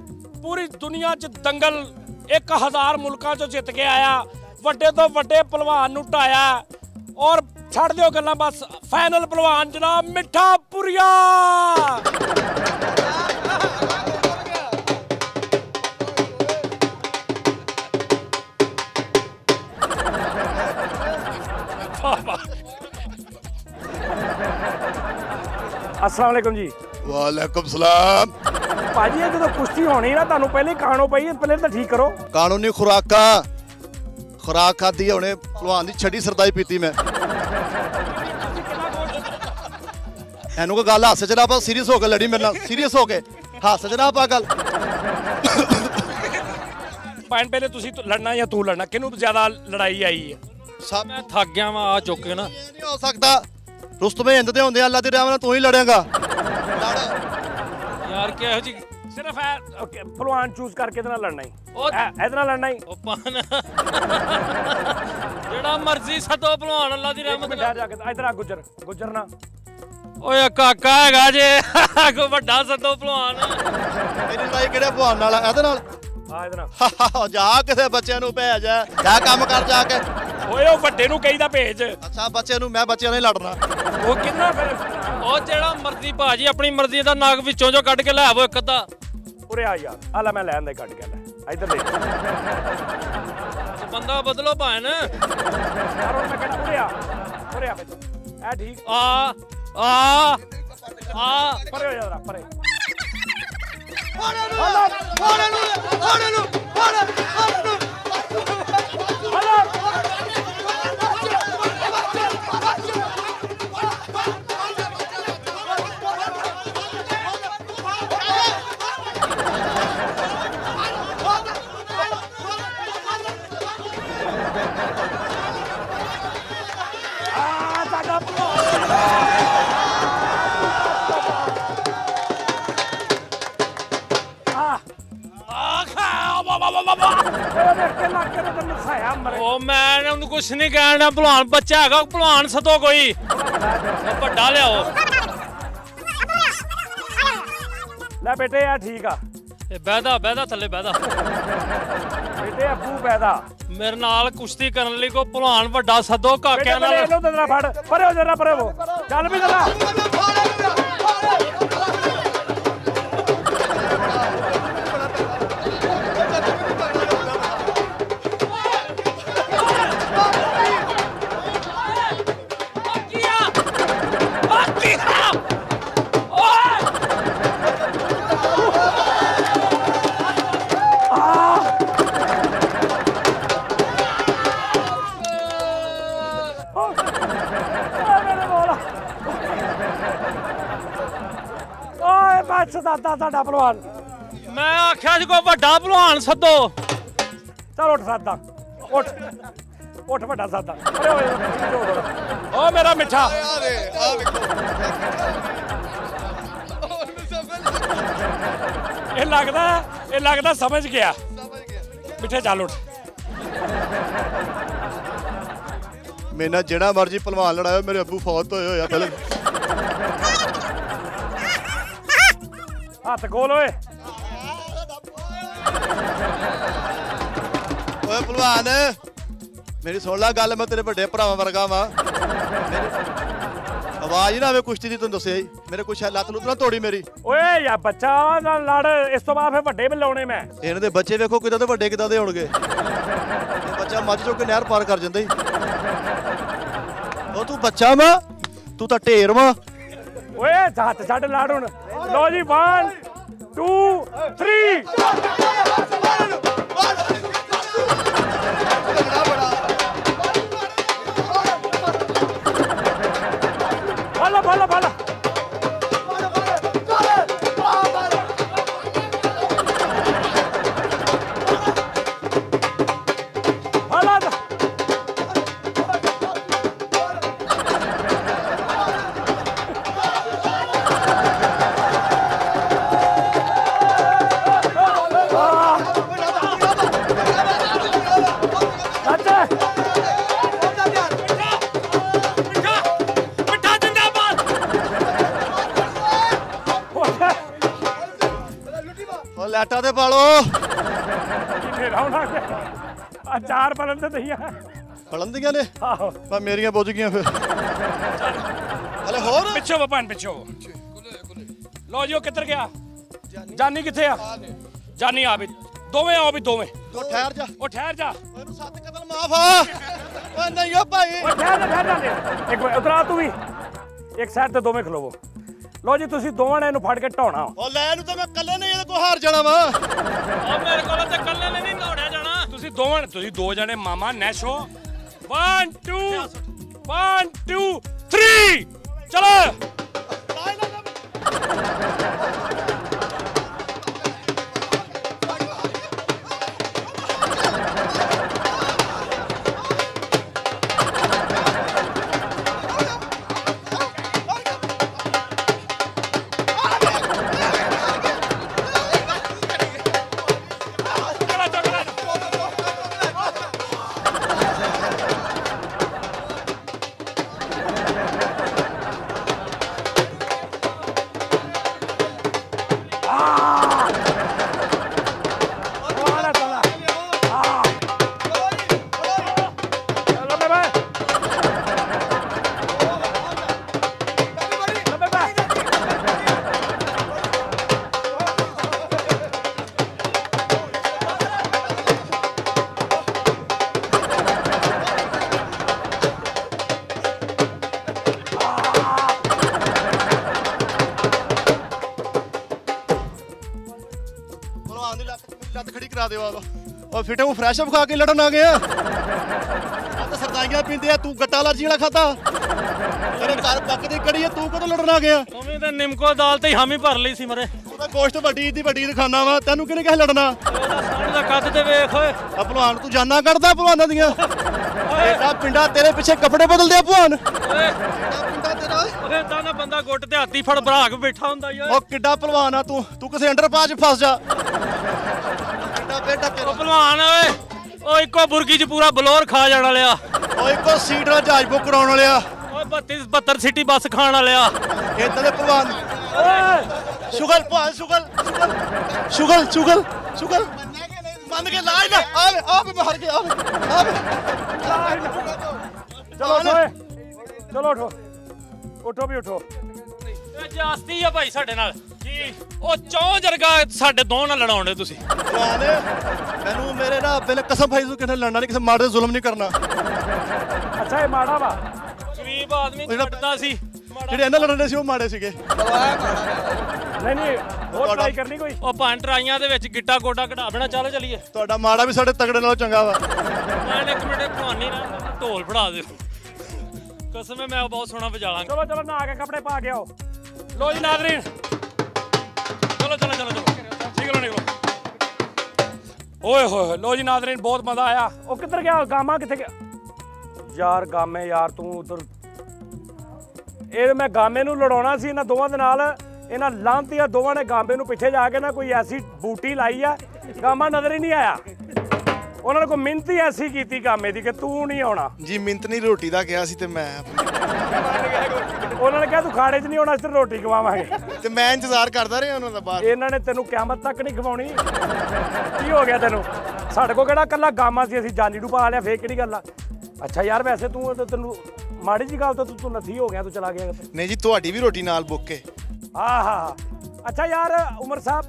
ਪੂਰੀ ਦੁਨੀਆ 'ਚ ਦੰਗਲ 1000 ਮੁਲਕਾਂ 'ਚੋਂ ਜਿੱਤ ਕੇ ਆਇਆ ਵੱਡੇ ਤੋਂ ਵੱਡੇ ਪਹਿਲਵਾਨ ਨੂੰ ਢਾਇਆ ਔਰ ਛੱਡ ਦਿਓ ਗੱਲਾਂ ਬਸ ਫਾਈਨਲ ਪਹਿਲਵਾਨ ਜਨਾਬ ਮਿੱਠਾ ਪੁਰੀਆ। ਅਸਲਾਮ ਵਾਲੇਕੁਮ ਜੀ। ਵਾਲੇਕੁਮ ਸਲਾਮ। ਭਾਜੀ ਇਹ ਜਦੋਂ ਕੁਸ਼ਤੀ ਹੋਣੀ ਨਾ ਤੁਹਾਨੂੰ ਪਹਿਲੇ ਖਾਣੋ ਪਈ ਪਹਿਲੇ ਤਾਂ ਠੀਕ ਕਰੋ। ਕਾਨੂੰਨੀ ਖੁਰਾਕਾਂ ਖੁਰਾਕ ਖਾਦੀ ਹੈ ਹੁਣੇ ਭਲਵਾਨ ਦੀ ਛੱਡੀ ਸਰਦਾਈ ਪੀਤੀ ਮੈਂ। ਇਹਨੂੰ ਕੋਈ ਗੱਲ ਹੱਸ ਚ ਨਾ ਪਾ ਸੀਰੀਅਸ ਹੋ ਕੇ ਲੜੀ ਮੇਰੇ ਨਾਲ ਸੀਰੀਅਸ ਹੋ ਕੇ। ਹੱਸ ਚ ਨਾ ਪਾ ਗੱਲ। ਪੈਣ ਪਹਿਲੇ ਤੁਸੀਂ ਲੜਨਾ ਜਾਂ ਤੂੰ ਲੜਨਾ? ਕਿਹਨੂੰ ਜ਼ਿਆਦਾ ਲੜਾਈ ਆਈ ਹੈ? ਸਭ ਮੈਂ ਥੱਕ ਗਿਆ ਵਾਂ ਆ ਚੁੱਕ ਕੇ ਨਾ। ਇਹ ਨਹੀਂ ਹੋ ਸਕਦਾ। ਰੁਸਤਮੇ ਇੰਦ ਦੇ ਹੁੰਦੇ ਆ, ਅੱਲਾ ਦੀ ਰਹਿਮਤ ਨਾਲ ਤੂੰ ਹੀ ਲੜੇਗਾ। ਯਾਰ ਕਿਹੋ ਜੀ ਸਿਰਫ ਐ ਓਕੇ, ਭਲਵਾਨ ਚੂਜ਼ ਕਰਕੇ ਇਹਦੇ ਨਾਲ ਲੜਨਾ ਹੀ। ਉਹ- ਇਹਦੇ ਨਾਲ ਲੜਨਾ ਹੀ। ਉਹ ਪਾਨ। ਜਿਹੜਾ ਮਰਜ਼ੀ ਸਦੋ ਭਲਵਾਨ ਅੱਲਾ ਦੀ ਰਹਿਮਤ ਮਿੰਟ ਨਾਲ। ਜਾ ਕੇ ਇਧਰ ਆ ਗੁੱਜਰ ਗੁੱਜਰ ਨਾ ਓਏ ਕਾਕਾ ਹੈਗਾ ਜੇ। ਕੋ ਵੱਡਾ ਸਦੋ ਭਲਵਾਨ ਮੇਰੀ ਲੜਾਈ ਕਿਹੜੇ ਭਲਵਾਨ ਨਾਲ ਆ? ਇਹਦੇ ਨਾਲ? ਆ ਇਹਦੇ ਨਾਲ। ਜਾ ਕਿਸੇ ਬੱਚਿਆਂ ਨੂੰ ਭੇਜ ਜਾ ਕੰਮ ਕਰ ਜਾ ਕੇ। ਓਏ ਉਹ ਵੱਡੇ ਨੂੰ ਕਹੀਦਾ ਭੇਜ। ਅੱਛਾ ਬੱਚੇ ਨੂੰ ਮੈਂ ਬੱਚਿਆਂ ਨਾਲ ਹੀ ਲੜਨਾ। ਉਹ ਕਿੰਨਾ ਫਿਰ? ਉਹ ਜਿਹੜਾ ਮਰਜ਼ੀ ਭਾਜੀ ਆਪਣੀ ਮਰਜ਼ੀ ਦਾ ਨਾਗ ਵਿੱਚੋਂ ਜੋ ਕੱਢ ਕੇ ਲੈ ਆਵੋ ਇੱਕ ਅੱਧਾ। ਉਰੇ ਆ ਯਾਰ ਆ ਲੈ ਮੈਂ ਲੈਣ ਦੇ ਕੱਢ ਕੇ ਲੈ। ਇਧਰ ਦੇਖ। ਬੰਦਾ ਬਦਲੋ ਭਾਣ। ਯਾਰ ਹੁਣ ਮੈਂ ਕਹਿੰਦਾ ਉਰੇ ਆ। ਉਰੇ ਆ ਬੱਚਾ ਐ ਠੀਕ। ਆ ਆ ਆ। ਪਰੇ ਹੋ ਜਾ ਜਰਾ ਪਰੇ। ਬਾਬਾ ਮਰੇ ਉਹ ਮੈਂ ਉਹਨੂੰ ਕੁਛ ਨਹੀਂ ਕਹਿਣਾ ਭਲਵਾਨ ਬੱਚਾ ਹੈਗਾ ਭਲਵਾਨ ਸਦੋ ਕੋਈ। ਵੱਡਾ ਲਿਆਓ। ਲੈ ਬੇਟੇ ਆ ਠੀਕ ਆ। ਇਹ ਬਹਿਦਾ ਬਹਿਦਾ ਥੱਲੇ ਬਹਿਦਾ। ਬੇਟੇ ਅੱਬੂ ਪੈਦਾ ਮੇਰੇ ਨਾਲ ਕੁਸ਼ਤੀ ਕਰਨ ਲਈ ਕੋ ਭਲਵਾਨ ਵੱਡਾ ਸਦੋ ਕਾਕਿਆਂ ਨਾਲ। ਇਹਨੂੰ ਫੜ। ਪਰੇ ਹੋ ਜਰਾ ਪਰੇ ਹੋ। ਚੱਲ ਵੀ ਜਰਾ। ਦਾਦਾ ਸਾਡਾ ਪਹਿਲਵਾਨ ਮੈਂ ਆਖਿਆ ਸੀ ਕੋ ਵੱਡਾ ਭਲਵਾਨ ਸਦੋ। ਚਲ ਉੱਠ ਸਾਦਾ। ਉੱਠ। ਉੱਠ ਵੱਡਾ ਸਾਦਾ। ਅਰੇ ਓਏ ਓ ਮੇਰਾ ਮਿੱਠਾ। ਇਹ ਲੱਗਦਾ ਇਹ ਲੱਗਦਾ ਸਮਝ ਗਿਆ। ਮਿੱਠੇ ਚੱਲ ਉੱਠ। ਮੇਰੇ ਨਾਲ ਜਿਹੜਾ ਮਰਜ਼ੀ ਪਹਿਲਵਾਨ ਲੜਾਇਓ ਮੇਰੇ ਅੱਬੂ ਫੌਤ ਹੋਏ ਹੋਏ ਆ ਪਹਿਲੇ ਹੱਥ ਖੋਲ ਓਏ। ਓਏ ਪਹਿਲਵਾਨ ਮੇਰੀ ਸੁਣ ਲੈ ਗੱਲ ਮੈਂ ਤੇਰੇ ਵੱਡੇ ਭਰਾਵਾਂ ਵਰਗਾ ਵਾਂ। ਆਵਾਜ਼ ਨਾ ਆਵੇ ਕੁਸ਼ਤੀ ਦੀ ਤੈਨੂੰ ਦੱਸਿਆ ਮੇਰੇ ਕੁਛ ਲੱਤ ਲੁੱਤ ਨਾ ਤੋੜੀ ਮੇਰੀ। ਓਏ ਯਾ ਬੱਚਾ ਨਾਲ ਲੜ ਇਸ ਤੋਂ ਬਾਅਦ ਫਿਰ ਵੱਡੇ ਵੀ ਲਾਉਣੇ ਮੈਂ। ਇਹਨਾਂ ਦੇ ਬੱਚੇ ਵੇਖੋ ਕਿਦਾਂ ਦੇ ਵੱਡੇ ਕਿਦਾਂ ਦੇ ਹੋਣਗੇ। ਬੱਚਾ ਮੱਝ ਚੋਂ ਕੇ ਨਹਿਰ ਪਾਰ ਕਰ ਜਾਂਦਾ ਹੀ। ਉਹ ਤੂੰ ਬੱਚਾ ਵਾ ਤੂੰ ਤਾਂ ਢੇਰ ਵਾ। ਓਏ ਹੱਥ ਛੱਡ ਲੜ ਹੁਣ। ਲੋ ਜੀ 1 2 3 ਪਾਲੋ ਮੇਰਾ ਹੋਣਾ ਆ ਚਾਰ ਬਲਨ ਤੇ ਦਈਆਂ ਫਲੰਦੀਆਂ ਨੇ? ਆਹੋ। ਪਰ ਮੇਰੀਆਂ ਬੁੱਝ ਗਈਆਂ ਫਿਰ। ਹਲੇ ਹੋਰ? ਪਿੱਛੋ ਬਪਨ ਪਿੱਛੋ। ਲੋ ਜੀ ਉਹ ਕਿੱਧਰ ਗਿਆ? ਜਾਨੀ ਕਿੱਥੇ ਆ? ਜਾਨੀ ਆ ਵੀ। ਦੋਵੇਂ ਆਓ ਵੀ ਦੋਵੇਂ। ਤੂੰ ਠਹਿਰ ਜਾ। ਉਹ ਠਹਿਰ ਜਾ। ਮੈਨੂੰ ਸੱਤ ਕਤਲ ਮਾਫ ਆ। ਓਏ ਨਹੀਂ ਓ ਭਾਈ। ਉਹ ਠਹਿਰ ਜਾ ਠਹਿਰ ਜਾ। ਇੱਕ ਮਿੰਟ ਉਤਰਾ ਤੂੰ ਵੀ। ਇੱਕ ਸਾਈਡ ਤੇ ਦੋਵੇਂ ਖਲੋਵੋ। ਲੋ ਜੀ ਤੁਸੀਂ ਦੋਵਾਂ ਨੇ ਇਹਨੂੰ ਫੜ ਕੇ ਢਾਉਣਾ। ਉਹ ਲੈ ਇਹਨੂੰ ਤਾਂ ਮੈਂ ਇਕੱਲੇ ਕੋਲ ਹਾਰ ਜਾਣਾ ਵਾ? ਉਹ ਮੇਰੇ ਕੋਲ ਤੇ ਕੱਲੇ ਨੇ ਨਹੀਂ ਦੌੜਿਆ ਜਾਣਾ। ਤੁਸੀਂ ਦੋਵਾਂ ਤੁਸੀਂ ਦੋ ਜਣੇ ਮਾਮਾ ਨੈਸ਼ੋ 1 2 1 2 3 ਚਲੋ। ਚਲਾ ਫਿਟੇ ਨੂੰ ਫਰੈਸ਼ ਅਪ ਖਾ ਕੇ ਲੜਨ ਆ ਗਿਆ ਆ। ਤਾਂ ਸਰਦਾਈਆਂ ਪੀਂਦੇ ਆ ਤੂੰ ਗੱਟਾ ਅਲਰਜੀ ਵਾਲਾ ਖਾਦਾ ਤੇਰੇ ਘਰ ਪੱਕਦੀ ਕੜੀ ਆ ਤੂੰ ਕਦੋਂ ਲੜਨ ਆ ਗਿਆ? ਉਵੇਂ ਤੇ ਨਿੰਮਕੋ ਦਾਲ ਤੇ ਹਾਮੀ ਭਰ ਲਈ ਸੀ ਮਰੇ। ਤੂੰ ਤਾਂ ਗੋਸ਼ਤ ਵੱਡੀ ਦੀ ਵੱਡੀ ਦਿਖਾਣਾ ਵਾ ਤੈਨੂੰ ਕਿਹਨੇ ਕਿਹਾ ਲੜਨਾ? ਦਾ ਕੱਦ ਤੇ ਵੇਖ ਓਏ। ਆ ਭਲਵਾਨ ਤੂੰ ਜਾਨਾ ਕੱਢਦਾ ਭਲਵਾਨਾਂ ਦੀਆਂ। ਇਹਦਾ ਪਿੰਡਾ ਤੇਰੇ ਪਿੱਛੇ ਕੱਪੜੇ ਬਦਲਦੇ ਆ ਭਲਵਾਨ। ਓਏ। ਇਹਦਾ ਪਿੰਡਾ ਤੇਰਾ ਓਏ। ਤਾਂ ਨਾ ਬੰਦਾ ਗੁੱਟ ਤੇ ਹੱਥੀ ਫੜ ਭਰਾ ਕੇ ਬੈਠਾ ਹੁੰਦਾ ਓਏ। ਉਹ ਕਿੱਡਾ ਭਲਵਾਨ ਆ ਤੂੰ। ਤੂੰ ਕਿਸੇ ਅੰਡਰਪਾਸ 'ਚ ਫਸ ਜਾ। ਕਿੱਡਾ ਡੱਬੇ ਡੱਬੇ ਉਹ ਭਲਵਾਨ ਓਏ। ਉਹ ਇੱਕੋ ਬੁਰਗੀ 'ਚ ਪੂਰਾ ਬਲੋਰ ਖਾ ਜਾਣ ਵਾਲਿਆ। ਉਹ ਇੱਕੋ ਸੀਟ ਨਾਲ ਜਹਾਜ਼ ਬੁੱਕ ਕਰਾਉਣ ਵਾਲਿਆ। ਓਏ 32 72 ਸਿਟੀ ਬੱਸ ਖਾਣ ਵਾਲਿਆ। ਇਦਾਂ ਦੇ ਭਲਵਾਨ ਓਏ। ਸ਼ੁਗਲ ਭਾਲ ਸ਼ੁਗਲ ਸ਼ੁਗਲ। ਸ਼ੁਗਲ ਸ਼ੁਗਲ ਮੰਨ ਕੇ ਲਾ ਨਾ ਆਵੇ ਆਵੇ ਮਾਰ ਕੇ ਆਵੇ ਆਵੇ ਚਲੋ ਉਠੋ। ਓਏ। ਚਲੋ ਉਠੋ। ਉਠੋ ਵੀ ਉਠੋ। ਇਹ ਜਾਸਤੀ ਆ ਭਾਈ ਸਾਡੇ ਨਾਲ। ਉਹ ਚੌਂ ਜਰਗਾ ਸਾਡੇ ਦੋ ਨਾਲ ਲੜਾਉਂਦੇ ਤੁਸੀਂ। ਮੈਨੂੰ ਮੇਰੇ ਨਾਲ ਪਹਿਲੇ ਕਸਮ ਖਾਈ ਤੂੰ ਕਿਸੇ ਨਾਲ ਲੜਨਾ ਨਹੀਂ ਕਿਸੇ ਮਾੜੇ ਤੇ ਜ਼ੁਲਮ ਨਹੀਂ ਕਰਨਾ। ਅੱਛਾ ਇਹ ਮਾੜਾ ਵਾ। ਗਰੀਬ ਆਦਮੀ ਜਿਹੜਾ- ਸੀ। ਜਿਹੜੇ ਇਹਨਾਂ ਲੜਨੇ ਸੀ ਉਹ ਮਾੜੇ ਸੀਗੇ। ਨਹੀਂ ਨਹੀਂ ਹੋਰ ਟਰਾਈ ਕਰਨੀ ਕੋਈ? ਉਹ ਪੰਜ ਟਰਾਈਆਂ ਦੇ ਵਿੱਚ ਗਿੱਟਾ ਗੋਡਾ ਕਢਾ ਬਣਾ ਚੱਲ ਚਲੀਏ। ਤੁਹਾਡਾ ਮਾੜਾ ਵੀ ਸਾਡੇ ਤਗੜੇ ਨਾਲੋਂ ਚੰਗਾ ਵਾ। ਮੈਂ ਇੱਕ ਮਿੰਟ ਭਵਾਨੀ ਨਾ ਢੋਲ ਫੜਾ ਦਿਓ। ਕਸਮ ਹੈ ਮੈਂ ਬਹੁਤ ਸੋਹਣਾ ਵਜਾ ਲਾਂਗਾ ਚਲੋ ਚਲੋ ਨਹਾ ਕੇ ਕੱਪੜੇ ਪਾ ਕੇ ਆਓ। ਲੋ ਜੀ ਨਾਜ਼ਰੀਨ। ਚਲੋ ਚਲੋ ਚਲੋ ਚਲੋ। ਨਿਕਲੋ ਨਿਕਲੋ। ਓਏ ਹੋਏ ਲੋ ਜੀ ਨਾਜ਼ਰੀਨ ਬਹੁਤ ਮਜ਼ਾ ਆਇਆ। ਉਹ ਕਿੱਧਰ ਗਿਆ? ਗਾਮਾ ਕਿੱਥੇ ਗਿਆ? ਯਾਰ ਗਾਮੇ ਯਾਰ ਤੂੰ ਉਧਰ। ਇਹ ਮੈਂ ਗਾਮੇ ਨੂੰ ਲੜਾਉਣਾ ਸੀ ਇਹਨਾਂ ਦੋਵਾਂ ਦੇ ਨਾਲ। ਇਹਨਾਂ ਲਾਂਤੀਆਂ ਦੋਵਾਂ ਨੇ ਗਾਮੇ ਨੂੰ ਪਿੱਛੇ ਜਾ ਕੇ ਨਾ ਕੋਈ ਐਸੀ ਬੂਟੀ ਲਾਈ ਆ। ਗਾਮਾ ਨਜ਼ਰ ਹੀ ਨਹੀਂ ਆਇਆ। ਉਹਨਾਂ ਨੇ ਕੋਈ ਮਿਹਨਤੀ ਐਸੀ ਕੀਤੀ ਗਾਮੇ ਦੀ ਕਿ ਤੂੰ ਨਹੀਂ ਆਉਣਾ। ਜੀ ਮਿੰਤ ਨਹੀਂ ਰੋਟੀ ਦਾ ਕਿਹਾ ਸੀ ਤੇ ਮੈਂ ਉਹਨਾਂ ਨੇ ਕਿਹਾ ਤੂੰ ਖਾੜੇ 'ਚ ਨਹੀਂ ਆਉਣਾ ਤੈਨੂੰ ਰੋਟੀ ਖਵਾਵਾਂਗੇ। ਤੇ ਮੈਂ ਇੰਤਜ਼ਾਰ ਕਰਦਾ ਰਿਹਾ ਉਹਨਾਂ ਦਾ ਬਾਹਰ ਇਹਨਾਂ ਨੇ ਤੈਨੂੰ ਕਿਆਮਤ ਤੱਕ ਨਹੀਂ ਖਵਾਉਣੀ। ਕੀ ਹੋ ਗਿਆ ਤੈਨੂੰ? ਸਾਡੇ ਕੋਲ ਕਿਹੜਾ ਕੱਲਾ ਗਾਮਾ ਸੀ ਅਸੀਂ ਜਾਨੀ ਨੂੰ ਪਾ ਲਿਆ ਫੇਰ ਕਿਹੜੀ ਗੱਲ ਆ? ਅੱਛਾ ਯਾਰ ਵੈਸੇ ਤੂੰ ਤੇ ਤੈਨੂੰ ਮਾੜੀ ਜੀ ਗੱਲ ਤੋਂ ਤੂੰ ਤੂੰ ਨਥੀ ਹੋ ਗਿਆ ਤੂੰ ਚਲਾ ਗਿਆ ਨਹੀਂ ਜੀ ਤੁਹਾਡੀ ਵੀ ਰੋਟੀ ਨਾਲ ਬੁੱਕ ਕੇ ਆਹਾ ਅੱਛਾ ਯਾਰ ਉਮਰ ਸਾਹਿਬ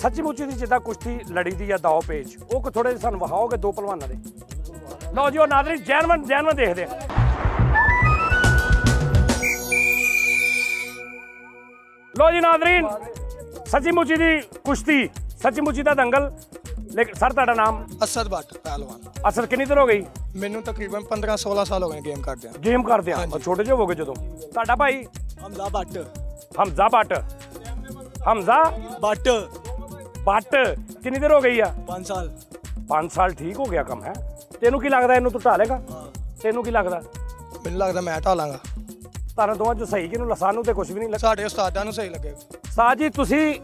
ਸੱਚੀ ਮੁੱਚੀ ਦੀ ਜਿੱਦਾਂ ਕੁਸ਼ਤੀ ਲੜੀ ਦੀ ਆ ਦਾਓ ਪੇਜ ਉਹ ਕੋ ਥੋੜੇ ਸਾਨੂੰ ਵਹਾਓਗੇ ਦੋ ਪਹਿਲਵਾਨਾਂ ਦੇ? ਲਓ ਜੀ ਉਹ ਨਾਜ਼ਰੀਨ ਜੈਨਵਨ ਜੈਨਵਨ ਦੇਖਦੇ ਆ। ਲਓ ਜੀ ਨਾਜ਼ਰੀਨ ਸੱਚੀ ਮੁੱਚੀ ਦੀ ਕੁਸ਼ਤੀ ਸੱਚੀ ਮੁੱਚੀ ਦਾ ਦੰਗਲ। ਲੇਕਿਨ ਸਰ ਤੁਹਾਡਾ ਨਾਮ? ਅਸਦ ਬੱਟ ਪਹਿਲਵਾਨ। ਅਸਲ ਕਿੰਨੀ ਦੇਰ ਹੋ ਗਈ? ਮੈਨੂੰ ਤਕਰੀਬਨ 15 16 ਸਾਲ ਹੋ ਗਏ ਗੇਮ ਕਰਦੇ ਆ। ਗੇਮ ਕਰਦੇ ਆ? ਛੋਟੇ ਜਿਹੇ ਹੋਗੇ ਜਦੋਂ? ਤੁਹਾਡਾ ਭਾਈ? ਹਮਜ਼ਾ ਬੱਟ ਹਮਜ਼ਾ ਬੱਟ ਹਮਜ਼ਾ ਬੱਟ ਬੱਟ ਕਿੰਨੀ ਦੇਰ ਹੋ ਗਈ ਆ? 5 ਸਾਲ। 5 ਸਾਲ ਠੀਕ ਹੋ ਗਿਆ ਕੰਮ ਹੈ? ਤੈਨੂੰ ਕੀ ਲੱਗਦਾ ਇਹਨੂੰ ਤੂੰ ਢਾਲੇਗਾ ਤੈਨੂੰ ਕੀ ਲੱਗਦਾ? ਮੈਨੂੰ ਲੱਗਦਾ ਮੈਂ ਢਾਲਾਂਗਾ ਤੁਹਾਨੂੰ ਦੋਵਾਂ ਚ ਸਹੀ ਕਿਹਨੂੰ ਸਾਨੂੰ ਤੇ ਕੁਝ ਵੀ ਨਹੀਂ ਲੱਗਦਾ ਸਾਡੇ ਉਸਤਾਦਾਂ ਨੂੰ ਸਹੀ ਲੱਗੇਗਾ ਸਾਜ ਜੀ ਤੁਸੀਂ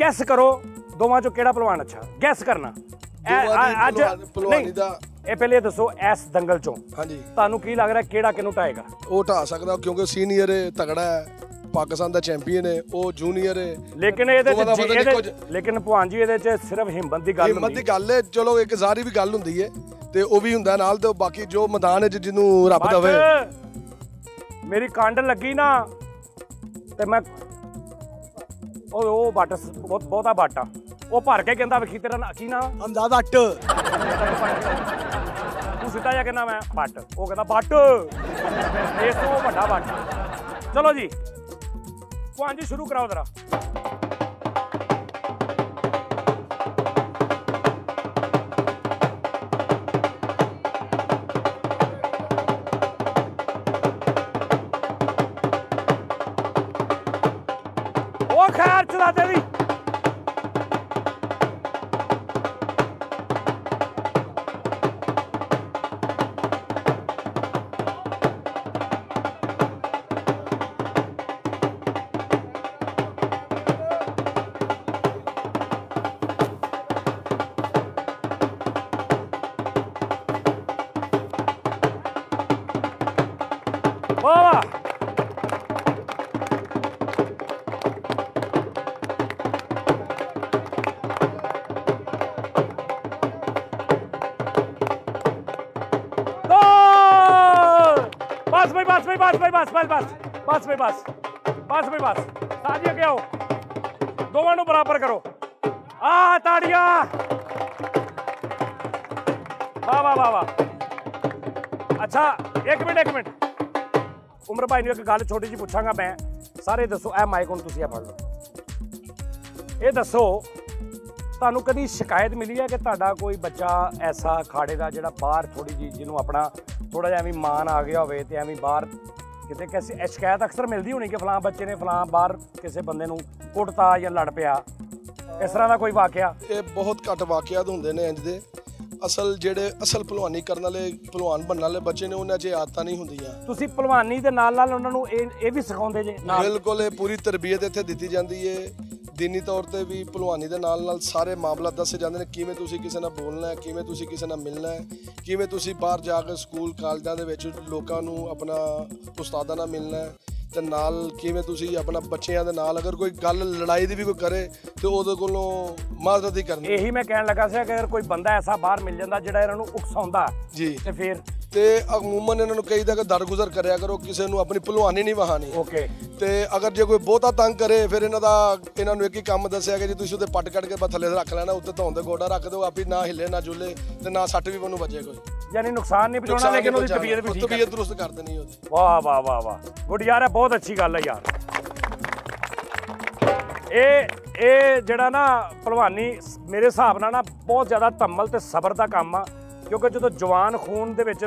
ਗੈਸ ਕਰੋ ਦੋਵਾਂ ਚੋਂ ਕਿਹੜਾ ਪਹਿਲਵਾਨ ਅੱਛਾ। ਗੈਸ ਕਰਨਾ। ਇਹ- ਅੱਜ ਨਹੀਂ, ਦਾ- ਇਹ ਪਹਿਲੇ ਦੱਸੋ ਇਸ ਦੰਗਲ ਚੋਂ। ਹਾਂਜੀ। ਤੁਹਾਨੂੰ ਕੀ ਲੱਗ ਰਿਹਾ ਕਿਹੜਾ ਕਿਹਨੂੰ ਢਾਏਗਾ ਉਹ ਢਾ ਸਕਦਾ ਕਿਉਂਕਿ ਸੀਨੀਅਰ ਹੈ ਤਗੜਾ ਹੈ। ਪਾਕਿਸਤਾਨ ਦਾ ਚੈਂਪੀਅਨ ਹੈ ਉਹ ਜੂਨੀਅਰ ਹੈ। ਲੇਕਿਨ ਇਹਦੇ ਚ ਲੇਕਿਨ ਭਵਾਨ ਜੀ ਇਹਦੇ ਚ ਸਿਰਫ ਹਿੰਮਤ ਦੀ ਗੱਲ ਹਿੰਮਤ ਹੁੰਦੀ ਦੀ ਗੱਲ ਹੈ। ਚਲੋ ਇੱਕ ਜ਼ਾਰੀ ਵੀ ਗੱਲ ਹੁੰਦੀ ਹੈ ਤੇ ਉਹ ਵੀ ਹੁੰਦਾ ਨਾਲ ਤੇ ਬਾਕੀ ਜੋ ਮੈਦਾਨ ਹੈ ਜਿਹਨੂੰ ਰੱਬ ਦਵੇ। ਮੇਰੀ ਕੰਡ ਲੱਗੀ ਨਾ ਤੇ ਮੈਂ ਉਹ ਉਹ ਬੱਟ ਬਹੁਤ ਬਹੁਤਾ ਬੱਟ ਆ। ਉਹ ਭਰ ਕੇ ਕਹਿੰਦਾ ਵੇਖੀ ਤੇਰਾ ਨਾਂ- ਕੀ ਨਾ? ਹਮਜ਼ਾ ਬੱਟ ਤੂੰ ਸਿੱਧਾ ਜਾ ਕਹਿੰਦਾ ਮੈਂ ਬੱਟ ਉਹ ਕਹਿੰਦਾ ਬੱਟ ਇਸ ਤੋਂ ਵੱਡਾ ਬੱਟ ਚਲੋ ਜੀ। ਭਵਾਨ ਜੀ ਸ਼ੁਰੂ ਕਰਾਓ ਜਰਾ। ਉਹ ਖੈਰ ਬਸ ਬਈ ਬਸ ਬਈ ਬਸ ਬਈ ਬਸ ਬਸ ਬਸ ਬਸ ਬਈ ਬਸ ਬਸ ਬਈ ਬਸ ਸਾਜੀ ਅੱਗੇ ਆਓ ਦੋਵਾਂ ਨੂੰ ਬਰਾਬਰ ਕਰੋ ਆ ਤਾੜੀਆਂ ਵਾਹ ਵਾਹ ਵਾਹ ਵਾਹ ਅੱਛਾ ਇੱਕ ਮਿੰਟ ਇੱਕ ਮਿੰਟ ਉਮਰ ਭਾਈ ਨੂੰ ਇੱਕ ਗੱਲ ਛੋਟੀ ਜੀ ਪੁੱਛਾਂਗਾ ਮੈਂ ਸਾਰੇ ਦੱਸੋ ਇਹ ਮਾਈਕ ਹੁਣ ਤੁਸੀਂ ਆ ਫੜ ਲਓ ਇਹ ਦੱਸੋ ਤੁਹਾਨੂੰ ਕਦੀ ਸ਼ਿਕਾਇਤ ਮਿਲੀ ਹੈ ਕਿ ਤੁਹਾਡਾ ਕੋਈ ਬੱਚਾ ਐਸਾ ਖਾੜੇ ਦਾ ਜਿਹੜਾ ਬਾਹਰ ਥੋੜੀ ਜੀ ਜਿਹਨੂੰ ਆਪਣਾ ਥੋੜਾ ਜਿਹਾ ਐਵੇਂ ਮਾਨ ਆ ਗਿਆ ਹੋਵੇ ਤੇ ਐਵੇਂ ਬਾਹਰ ਕਿਤੇ ਕਿਸੇ ਸ਼ਿਕਾਇਤ ਅਕਸਰ ਮਿਲਦੀ ਹੋਣੀ ਕਿ ਫਲਾਂ ਬੱਚੇ ਨੇ ਫਲਾਂ ਬਾਹਰ ਕਿਸੇ ਬੰਦੇ ਨੂੰ ਕੁੱਟਤਾ ਜਾਂ ਲੜ ਪਿਆ। ਇਸ ਤਰ੍ਹਾਂ ਦਾ ਕੋਈ ਵਾਕਿਆ? ਇਹ ਬਹੁਤ ਘੱਟ ਵਾਕਿਆਤ ਹੁੰਦੇ ਨੇ ਇੰਜ ਦੇ। ਅਸਲ ਜਿਹੜੇ ਅਸਲ ਭਲਵਾਨੀ ਕਰਨ ਵਾਲੇ ਭਲਵਾਨ ਬਣਨ ਵਾਲੇ ਬੱਚੇ ਨੇ ਉਹਨਾਂ 'ਚ ਇਹ ਆਦਤਾਂ ਨਹੀਂ ਹੁੰਦੀਆਂ। ਤੁਸੀਂ ਭਲਵਾਨੀ ਦੇ ਨਾਲ ਨਾਲ ਉਹਨਾਂ ਨੂੰ ਇਹ ਇਹ ਵੀ ਸਿਖਾਉਂਦੇ ਜੇ ਨਾਲ? ਬਿਲਕੁਲ ਇਹ ਪੂਰੀ ਤਰਬੀਅਤ ਇੱਥੇ ਦਿੱਤੀ ਜਾਂਦੀ ਹੈ ਦੀਨੀ ਤੌਰ ਤੇ ਵੀ ਭਲਵਾਨੀ ਦੇ ਨਾਲ ਨਾਲ ਸਾਰੇ ਮਾਮਲਾ ਦੱਸੇ ਜਾਂਦੇ ਨੇ ਕਿਵੇਂ ਤੁਸੀਂ ਕਿਸੇ ਨਾਲ ਬੋਲਣਾ ਹੈ ਕਿਵੇਂ ਤੁਸੀਂ ਕਿਸੇ ਨਾਲ ਮਿਲਣਾ ਹੈ ਕਿਵੇਂ ਤੁਸੀਂ ਬਾਹਰ ਜਾ ਕੇ ਸਕੂਲ ਕਾਲਜਾਂ ਦੇ ਵਿੱਚ ਲੋਕਾਂ ਨੂੰ ਆਪਣਾ ਉਸਤਾਦਾਂ ਨਾਲ ਮਿਲਣਾ ਹੈ ਤੇ ਨਾਲ ਕਿਵੇਂ ਤੁਸੀਂ ਆਪਣਾ ਬੱਚਿਆਂ ਦੇ ਨਾਲ ਅਗਰ ਕੋਈ ਗੱਲ ਲੜਾਈ ਦੀ ਵੀ ਕੋਈ ਕਰੇ ਤੇ ਉਹਦੇ ਕੋਲੋਂ ਮਦਦ ਹੀ ਕਰਨੀ ਇਹੀ ਮੈਂ ਕਹਿਣ ਲੱਗਾ ਸੀ ਕਿ ਅਗਰ ਕੋਈ ਬੰਦਾ ਐਸਾ ਬਾਹਰ ਮਿਲ ਜਾਂਦਾ ਜਿਹੜਾ ਇਹਨਾਂ ਨੂੰ ਉਕਸਾਉਂਦਾ ਜੀ। ਤੇ ਫਿਰ ਤੇ ਅਮੂਮਨ ਇਹਨਾਂ ਨੂੰ ਕਹੀਦਾ ਕਿ ਦਰਗੁਜ਼ਰ ਕਰਿਆ ਕਰੋ ਕਿਸੇ ਨੂੰ ਆਪਣੀ ਭਲਵਾਨੀ ਨਹੀਂ ਵਹਾਣੀ। ਓਕੇ ਤੇ ਅਗਰ ਜੇ ਕੋਈ ਬਹੁਤਾ ਤੰਗ ਕਰੇ ਫਿਰ ਇਹਨਾਂ ਦਾ ਇਹਨਾਂ ਨੂੰ ਇੱਕ ਹੀ ਕੰਮ ਦੱਸਿਆ ਕਿ ਜੇ ਤੁਸੀਂ ਉਹਦੇ ਪੱਟ ਕੱਢ ਕੇ ਬਸ ਥੱਲੇ ਰੱਖ ਲੈਣਾ ਉੱਤੇ ਧੌਣ ਦੇ ਗੋਡਾ ਰੱਖ ਦਿਓ ਆਪੀ ਨਾ ਹਿੱਲੇ ਨਾ ਜੁਲੇ ਤੇ ਨਾ ਸੱਟ ਵੀ ਉਹਨੂੰ ਵੱਜੇ ਕੋਈ। ਯਾਨੀ ਨੁਕਸਾਨ ਨਹੀਂ ਪਹੁੰਚਾਉਣਾ ਲੇਕਿਨ ਉਹਦੀ ਤਬੀਅਤ ਵੀ ਠੀਕ ਹੈ। ਤਬੀਅਤ ਦਰੁਸਤ ਕਰ ਦੇਣੀ ਉਹਦੀ। ਵਾਹ ਵਾਹ ਵਾਹ ਵਾਹ। ਗੁੱਡ ਯਾਰ ਇਹ ਬਹੁਤ ਅੱਛੀ ਗੱਲ ਹੈ ਯਾਰ। ਇਹ ਇਹ ਜਿਹੜਾ ਨਾ ਭਲਵਾਨੀ ਮੇਰੇ ਹਿਸਾਬ ਨਾਲ ਨਾ ਬਹੁਤ ਜ਼ਿਆਦਾ ਤੰਮਲ ਤੇ ਸਬਰ ਦਾ ਕੰਮ ਆ। ਕਿਉਂਕਿ ਜਦੋਂ ਜਵਾਨ ਖੂਨ ਦੇ ਵਿੱਚ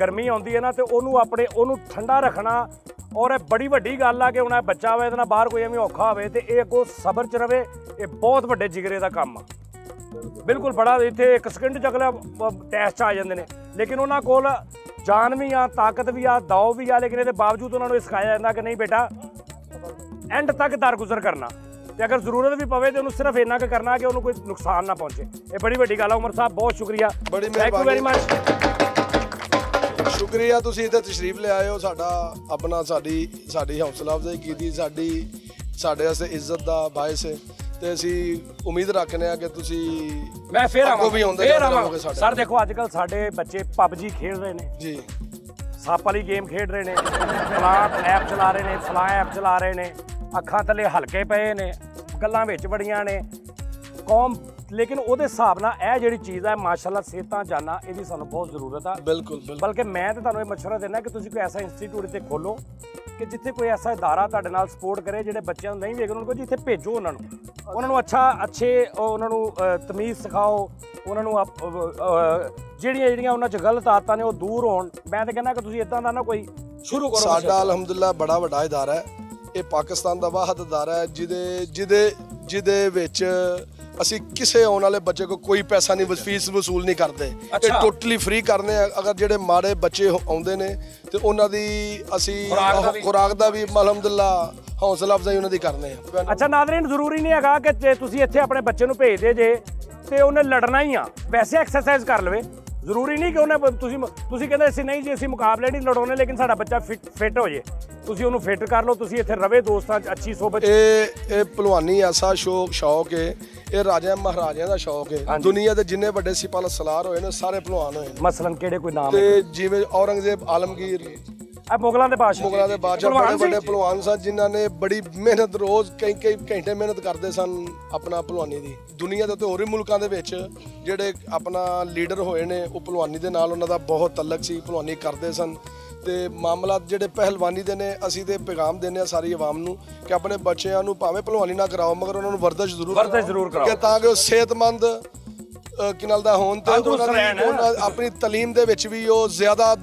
ਗਰਮੀ ਆਉਂਦੀ ਹੈ ਨਾ ਤੇ ਉਹਨੂੰ ਆਪਣੇ, ਉਹਨੂੰ ਠੰਡਾ ਰੱਖਣਾ ਔਰ ਇਹ ਬੜੀ ਵੱਡੀ ਗੱਲ ਆ ਕਿ ਹੁਣ ਇਹ ਬੱਚਾ ਹੋਵੇ ਇਹਦੇ ਨਾਲ ਬਾਹਰ ਕੋਈ ਐਵੇਂ ਔਖਾ ਹੋਵੇ ਤੇ ਇਹ ਅੱਗੋਂ ਸਬਰ ਚ ਰਵੇ, ਇਹ ਬਹੁਤ ਵੱਡੇ ਜਿਗਰੇ ਦਾ ਕੰਮ ਆ। ਬਿਲਕੁਲ ਬੜਾ ਇੱਥੇ ਇੱਕ ਸਕਿੰਟ ਚ ਅਗਲਾ ਟੈਸਟ ਆ ਜਾਂਦੇ ਨੇ। ਲੇਕਿਨ ਉਹਨਾਂ ਕੋਲ ਜਾਨ ਵੀ ਆ, ਤਾਕਤ ਵੀ ਆ, ਦਾਅ ਵੀ ਆ, ਲੇਕਿਨ ਇਹਦੇ ਬਾਵਜੂਦ ਉਹਨਾਂ ਨੂੰ ਇਹ ਸਿਖਾਇਆ ਜਾਂਦਾ ਕਿ ਨਹੀਂ ਬੇਟਾ ਐਂਡ ਤੱਕ ਦਰਗੁਜ਼ਰ ਕਰਨਾ। ਤੇ ਅਗਰ ਜ਼ਰੂਰਤ ਵੀ ਪਵੇ ਤੇ ਉਹਨੂੰ ਸਿਰਫ ਇੰਨਾ ਕੁ ਕਰਨਾ ਕਿ ਉਹਨੂੰ ਕੋਈ ਨੁਕਸਾਨ ਨਾ ਪਹੁੰਚੇ। ਇਹ ਬੜੀ ਵੱਡੀ ਗੱਲ ਆ ਉਮਰ ਸਾਹਿਬ ਬਹੁਤ ਸ਼ੁਕਰੀਆ। ਬੜੀ ਥੈਂਕ ਯੂ ਵੈਰੀ ਮਚ ਸ਼ੁਕਰੀਆ ਤੁਸੀਂ ਇੱਥੇ ਤਸ਼ਰੀਫ ਲਿਆਏ ਹੋ ਸਾਡਾ ਆਪਣਾ ਸਾਡੀ ਸਾਡੀ ਹੌਸਲਾ ਅਫਜ਼ਾਈ ਕੀਤੀ ਸਾਡੀ ਸਾਡੇ ਵਾਸਤੇ ਇੱਜ਼ਤ ਦਾ ਬਾਇਸ ਹੈ। ਤੇ ਅਸੀਂ ਉਮੀਦ ਰੱਖਦੇ ਆ ਕਿ ਤੁਸੀਂ ਮੈਂ ਫੇਰ ਆਵਾਂ ਵੀ ਆਉਂਦੇ ਫੇਰ ਜਾਂਦੇ ਆਵਾਂ ਰਹੋਗੇ ਸਾਡੇ ਸਰ ਦੇਖੋ ਅੱਜ ਕੱਲ ਸਾਡੇ ਬੱਚੇ ਪਬਜੀ ਖੇਡ ਰਹੇ ਨੇ। ਜੀ। ਸੱਪ ਵਾਲੀ ਗੇਮ ਖੇਡ ਰਹੇ ਨੇ। ਫਲਾਂ ਐਪ ਚਲਾ ਰਹੇ ਨੇ ਫਲਾਂ ਐਪ ਚਲਾ ਰਹੇ ਨੇ। ਅੱਖਾਂ ਥੱਲੇ ਹਲਕੇ ਪਏ ਨੇ ਗੱਲਾਂ ਵਿੱਚ ਬੜੀਆਂ ਨੇ। ਕੌਮ ਲੇਕਿਨ ਉਹਦੇ ਹਿਸਾਬ ਨਾਲ ਇਹ ਜਿਹੜੀ ਚੀਜ਼ ਹੈ ਮਾਸ਼ਾਅੱਲਾ ਸਿਹਤਾਂ ਜਾਨਾਂ ਇਹਦੀ ਸਾਨੂੰ ਬਹੁਤ ਜ਼ਰੂਰਤ ਆ। ਬਿਲਕੁਲ ਬਲਕਿ ਮੈਂ ਤੇ ਤੁਹਾਨੂੰ ਇਹ ਮਸ਼ਵਰਾ ਦੇਣਾ ਕਿ ਤੁਸੀਂ ਕੋਈ ਐਸਾ ਇੰਸਟੀਚਿਊਟ ਇੱਥੇ ਖੋਲੋ ਕਿ ਜਿੱਥੇ ਕੋਈ ਐਸਾ ਇਦਾਰਾ ਤੁਹਾਡੇ ਨਾਲ ਸਪੋਰਟ ਕਰੇ ਜਿਹੜੇ ਬੱਚਿਆਂ ਨੂੰ ਨਹੀਂ ਵੇਖਦੇ ਉਹਨਾਂ ਨੂੰ ਕਹੋ ਜੀ ਇੱਥੇ ਭੇਜੋ ਉਹਨਾਂ ਨੂੰ। ਉਹਨਾਂ ਨੂੰ ਅੱਛਾ ਅੱਛੇ ਉਹ ਉਹਨਾਂ ਨੂੰ ਤਮੀਜ਼ ਸਿਖਾਓ ਉਹਨਾਂ ਨੂੰ ਜਿਹੜੀਆਂ ਜਿਹੜੀਆਂ ਉਹਨਾਂ 'ਚ ਗਲਤ ਆਦਤਾਂ ਨੇ ਉਹ ਦੂਰ ਹੋਣ। ਮੈਂ ਤਾਂ ਕਹਿੰਦਾ ਕਿ ਤੁਸੀਂ ਇਦਾਂ ਦਾ ਨਾ ਕੋਈ ਸ਼ੁਰੂ ਕਰੋ। ਸਾਡਾ ਅਲਹਮਦੁਲਿਲਾ ਬੜਾ ਵੱਡਾ ਇਦਾਰਾ ਹੈ। ਇਹ ਪਾਕਿਸਤਾਨ ਦਾ ਵਾਹਦ ਇਦਾਰਾ ਹੈ ਜਿਹਦੇ ਜਿਹਦੇ ਜਿਹਦੇ ਵਿੱਚ ਅਸੀਂ ਕਿਸੇ ਆਉਣ ਵਾਲੇ ਬੱਚੇ ਕੋ ਕੋਈ ਪੈਸਾ ਨਹੀਂ ਫੀਸ ਵਸੂਲ ਨਹੀਂ ਕਰਦੇ ਇਹ। ਟੋਟਲੀ ਫ੍ਰੀ ਕਰਨੇ ਆ ਅਗਰ ਜਿਹੜੇ ਮਾੜੇ ਬੱਚੇ ਆਉਂਦੇ ਨੇ ਤੇ ਉਹਨਾਂ ਦੀ ਅਸੀਂ ਖੁਰਾਕ ਦਾ ਵੀ। ਖੁਰਾਕ ਦਾ ਵੀ ਅਲਹਮਦੁਲਿਲਾ ਹੌਸਲਾ ਅਫਜ਼ਾਈ ਉਹਨਾਂ ਦੀ ਕਰਨੇ ਆ ਅੱਛਾ ਨਾਜ਼ਰੀਨ ਜ਼ਰੂਰੀ ਨਹੀਂ ਹੈਗਾ ਕਿ ਜੇ ਤੁਸੀਂ ਇੱਥੇ ਆਪਣੇ ਬੱਚੇ ਨੂੰ ਭੇਜਦੇ ਜੇ ਤੇ ਉਹਨੇ ਲੜਨਾ ਹੀ ਆ ਵੈਸੇ ਐਕਸਰਸਾਈਜ਼ ਕਰ ਲਵੇ ਜ਼ਰੂਰੀ ਨਹੀਂ ਕਿ ਉਹਨੇ ਤੁਸੀਂ ਤੁਸੀਂ ਕਹਿੰਦੇ ਅਸੀਂ ਨਹੀਂ ਜੀ ਅਸੀਂ ਮੁਕਾਬਲੇ ਨਹੀਂ ਲੜਾਉਣੇ ਲੇਕਿਨ ਸਾਡਾ ਬੱਚਾ ਫਿੱਟ ਫਿੱਟ ਹੋ ਜੇ। ਤੁਸੀਂ ਉਹਨੂੰ ਫਿੱਟ ਕਰ ਲਓ ਤੁਸੀਂ ਇੱਥੇ ਰਵੇ ਦੋਸਤਾਂ 'ਚ ਅੱਛੀ ਸੋਬਤ। ਇਹ ਇਹ ਭਲਵਾਨੀ ਐਸਾ ਸ਼ੌਕ ਸ਼ੌਕ ਹੈ ਇਹ ਰਾਜਿਆਂ ਮਹਾਰਾਜਿਆਂ ਦਾ ਸ਼ੌਕ ਹੈ ਦੁਨੀਆ ਦੇ ਜਿੰਨੇ ਵੱਡੇ ਸਿਪਾਹ ਸਲਾਰ ਹੋਏ ਨੇ ਸਾਰੇ ਭਲਵਾਨ ਹੋਏ ਨੇ। ਮਸਲਨ ਕਿਹੜੇ ਕੋਈ ਨਾਮ ਤੇ ਜਿਵੇਂ ਔਰੰਗਜ਼ੇਬ ਆਲਮਗੀਰ ਇਹ ਮੁਗਲਾਂ ਦੇ ਬਾਦਸ਼ਾਹ ਮੁਗਲਾਂ ਦੇ ਬਾਦਸ਼ਾਹ ਬੜੇ ਵੱਡੇ। ਪਹਿਲਵਾਨ ਸਨ ਜਿਨ੍ਹਾਂ ਨੇ ਬੜੀ ਮਿਹਨਤ ਰੋਜ਼ ਕਈ ਕਈ ਘੰਟੇ ਮਿਹਨਤ ਕਰਦੇ ਸਨ ਆਪਣਾ ਪਹਿਲਵਾਨੀ ਦੀ। ਦੁਨੀਆ ਦੇ ਤੇ ਹੋਰ ਵੀ ਮੁਲਕਾਂ ਦੇ ਵਿੱਚ ਜਿਹੜੇ ਆਪਣਾ ਲੀਡਰ ਹੋਏ ਨੇ ਉਹ ਪਹਿਲਵਾਨੀ ਦੇ ਨਾਲ ਉਹਨਾਂ ਦਾ ਬਹੁਤ ਤਲਕ ਸੀ ਪਹਿਲਵਾਨੀ ਕਰਦੇ ਸਨ। ਤੇ ਮਾਮਲਾ ਜਿਹੜੇ ਪਹਿਲਵਾਨੀ ਦੇ ਨੇ ਅਸੀਂ ਤੇ ਪੈਗਾਮ ਦਿੰਦੇ ਆ ਸਾਰੀ ਆਵਾਮ ਨੂੰ ਕਿ ਆਪਣੇ ਬੱਚਿਆਂ ਨੂੰ ਭਾਵੇਂ ਪਹਿਲਵਾਨੀ ਨਾ ਕਰਾਓ ਮਗਰ ਉਹਨਾਂ ਨੂੰ ਵਰਦਿਸ਼ ਜ਼ਰੂਰ ਕਰਾਓ। ਜ਼ਰੂਰ ਕਰਾਓ। ਕਿ ਤਾਂ ਕਿ ਉਹ ਸਿਹਤਮੰਦ ਅ, ਕੀ ਨਾਲ ਦਾ ਹੋਣ ਤੇ ਉਹਨਾਂ ਆਪਣੀ ਤਾਲੀਮ ਦੇ ਵਿੱਚ ਵੀ ਉਹ ਜ਼ਿਆਦਾ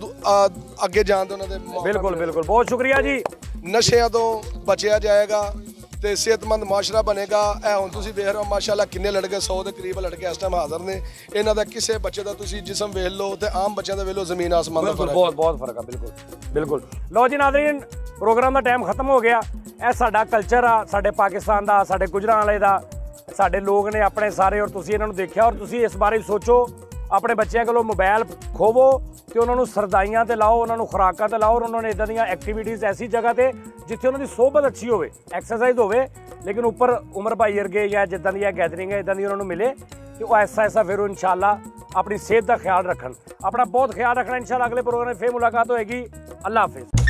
ਅੱਗੇ ਜਾਣ ਦੇ ਉਹਨਾਂ ਦੇ ਮੌਕਾ ਬਿਲਕੁਲ ਬਿਲਕੁਲ। ਬਹੁਤ ਸ਼ੁਕਰੀਆ ਜੀ। ਨਸ਼ਿਆਂ ਤੋਂ ਬਚਿਆ ਜਾਏਗਾ ਤੇ ਸਿਹਤਮੰਦ ਮਾਸ਼ਰਾ ਬਣੇਗਾ। ਇਹ ਹੁਣ ਤੁਸੀਂ ਵੇਖ ਰਹੇ ਹੋ ਮਾਸ਼ਾਅੱਲਾ ਕਿੰਨੇ ਲੜਕੇ 100 ਦੇ ਕਰੀਬ ਲੜਕੇ ਇਸ ਟਾਈਮ ਹਾਜ਼ਰ ਨੇ। ਇਹਨਾਂ ਦਾ ਕਿਸੇ ਬੱਚੇ ਦਾ ਤੁਸੀਂ ਜਿਸਮ ਵੇਖ ਲਓ ਤੇ ਆਮ ਬੱਚਿਆਂ ਦਾ ਵੇਖ ਲਓ ਜ਼ਮੀਨ ਆਸਮਾਨ ਦਾ ਫ਼ਰਕ ਬਹੁਤ ਬਹੁਤ ਫ਼ਰਕ ਆ ਬਿਲਕੁਲ ਬਿਲਕੁਲ। ਲਓ ਜੀ ਨਾਜ਼ਰੀਨ ਪ੍ਰੋਗਰਾਮ ਦਾ ਟਾਈਮ ਖਤਮ ਹੋ ਗਿਆ। ਇਹ ਸਾਡਾ ਕਲਚਰ ਆ ਸਾਡੇ ਪਾਕਿਸਤਾਨ ਦਾ ਸਾਡੇ ਗੁਜਰਾਂ ਵਾਲੇ ਦਾ ਸਾਡੇ ਲੋਕ ਨੇ ਆਪਣੇ ਸਾਰੇ ਔਰ ਤੁਸੀਂ ਇਹਨਾਂ ਨੂੰ ਦੇਖਿਆ ਔਰ ਤੁਸੀਂ ਇਸ ਬਾਰੇ ਸੋਚੋ। ਆਪਣੇ ਬੱਚਿਆਂ ਕੋਲੋਂ ਮੋਬਾਈਲ ਖੋਵੋ ਤੇ ਉਹਨਾਂ ਨੂੰ ਸਰਦਾਈਆਂ ਤੇ ਲਾਓ, ਉਹਨਾਂ ਨੂੰ ਖੁਰਾਕਾਂ ਤੇ ਲਾਓ ਔਰ ਉਹਨਾਂ ਨੇ ਇਦਾਂ ਦੀਆਂ ਐਕਟੀਵਿਟੀਜ਼ ਐਸੀ ਜਗ੍ਹਾ ਤੇ ਜਿੱਥੇ ਉਹਨਾਂ ਦੀ ਸੋਭਤ ਅੱਛੀ ਹੋਵੇ ਐਕਸਰਸਾਈਜ਼ ਹੋਵੇ, ਲੇਕਿਨ ਉੱਪਰ ਉਮਰ ਭਾਈ ਵਰਗੇ ਜਾਂ ਜਿੱਦਾਂ ਦੀ ਇਹ ਗੈਦਰਿੰਗ ਹੈ ਇਦਾਂ ਦੀ ਉਹਨਾਂ ਨੂੰ ਮਿਲੇ ਤੇ ਉਹ ਐਸਾ ਐਸਾ ਫਿਰ ਉਹ ਇਨਸ਼ਾਅੱਲਾ ਆਪਣੀ ਸਿਹਤ ਦਾ ਖਿਆਲ ਰੱਖਣ। ਆਪਣਾ ਬਹੁਤ ਖਿਆਲ ਰੱਖਣਾ, ਇਨਸ਼ਾਅੱਲਾ ਅਗਲੇ ਪ੍ਰੋਗਰਾਮ 'ਚ ਫੇਰ ਮੁਲਾਕਾਤ ਹੋਏਗੀ। ਅੱਲਾ ਹਾਫਿਜ਼।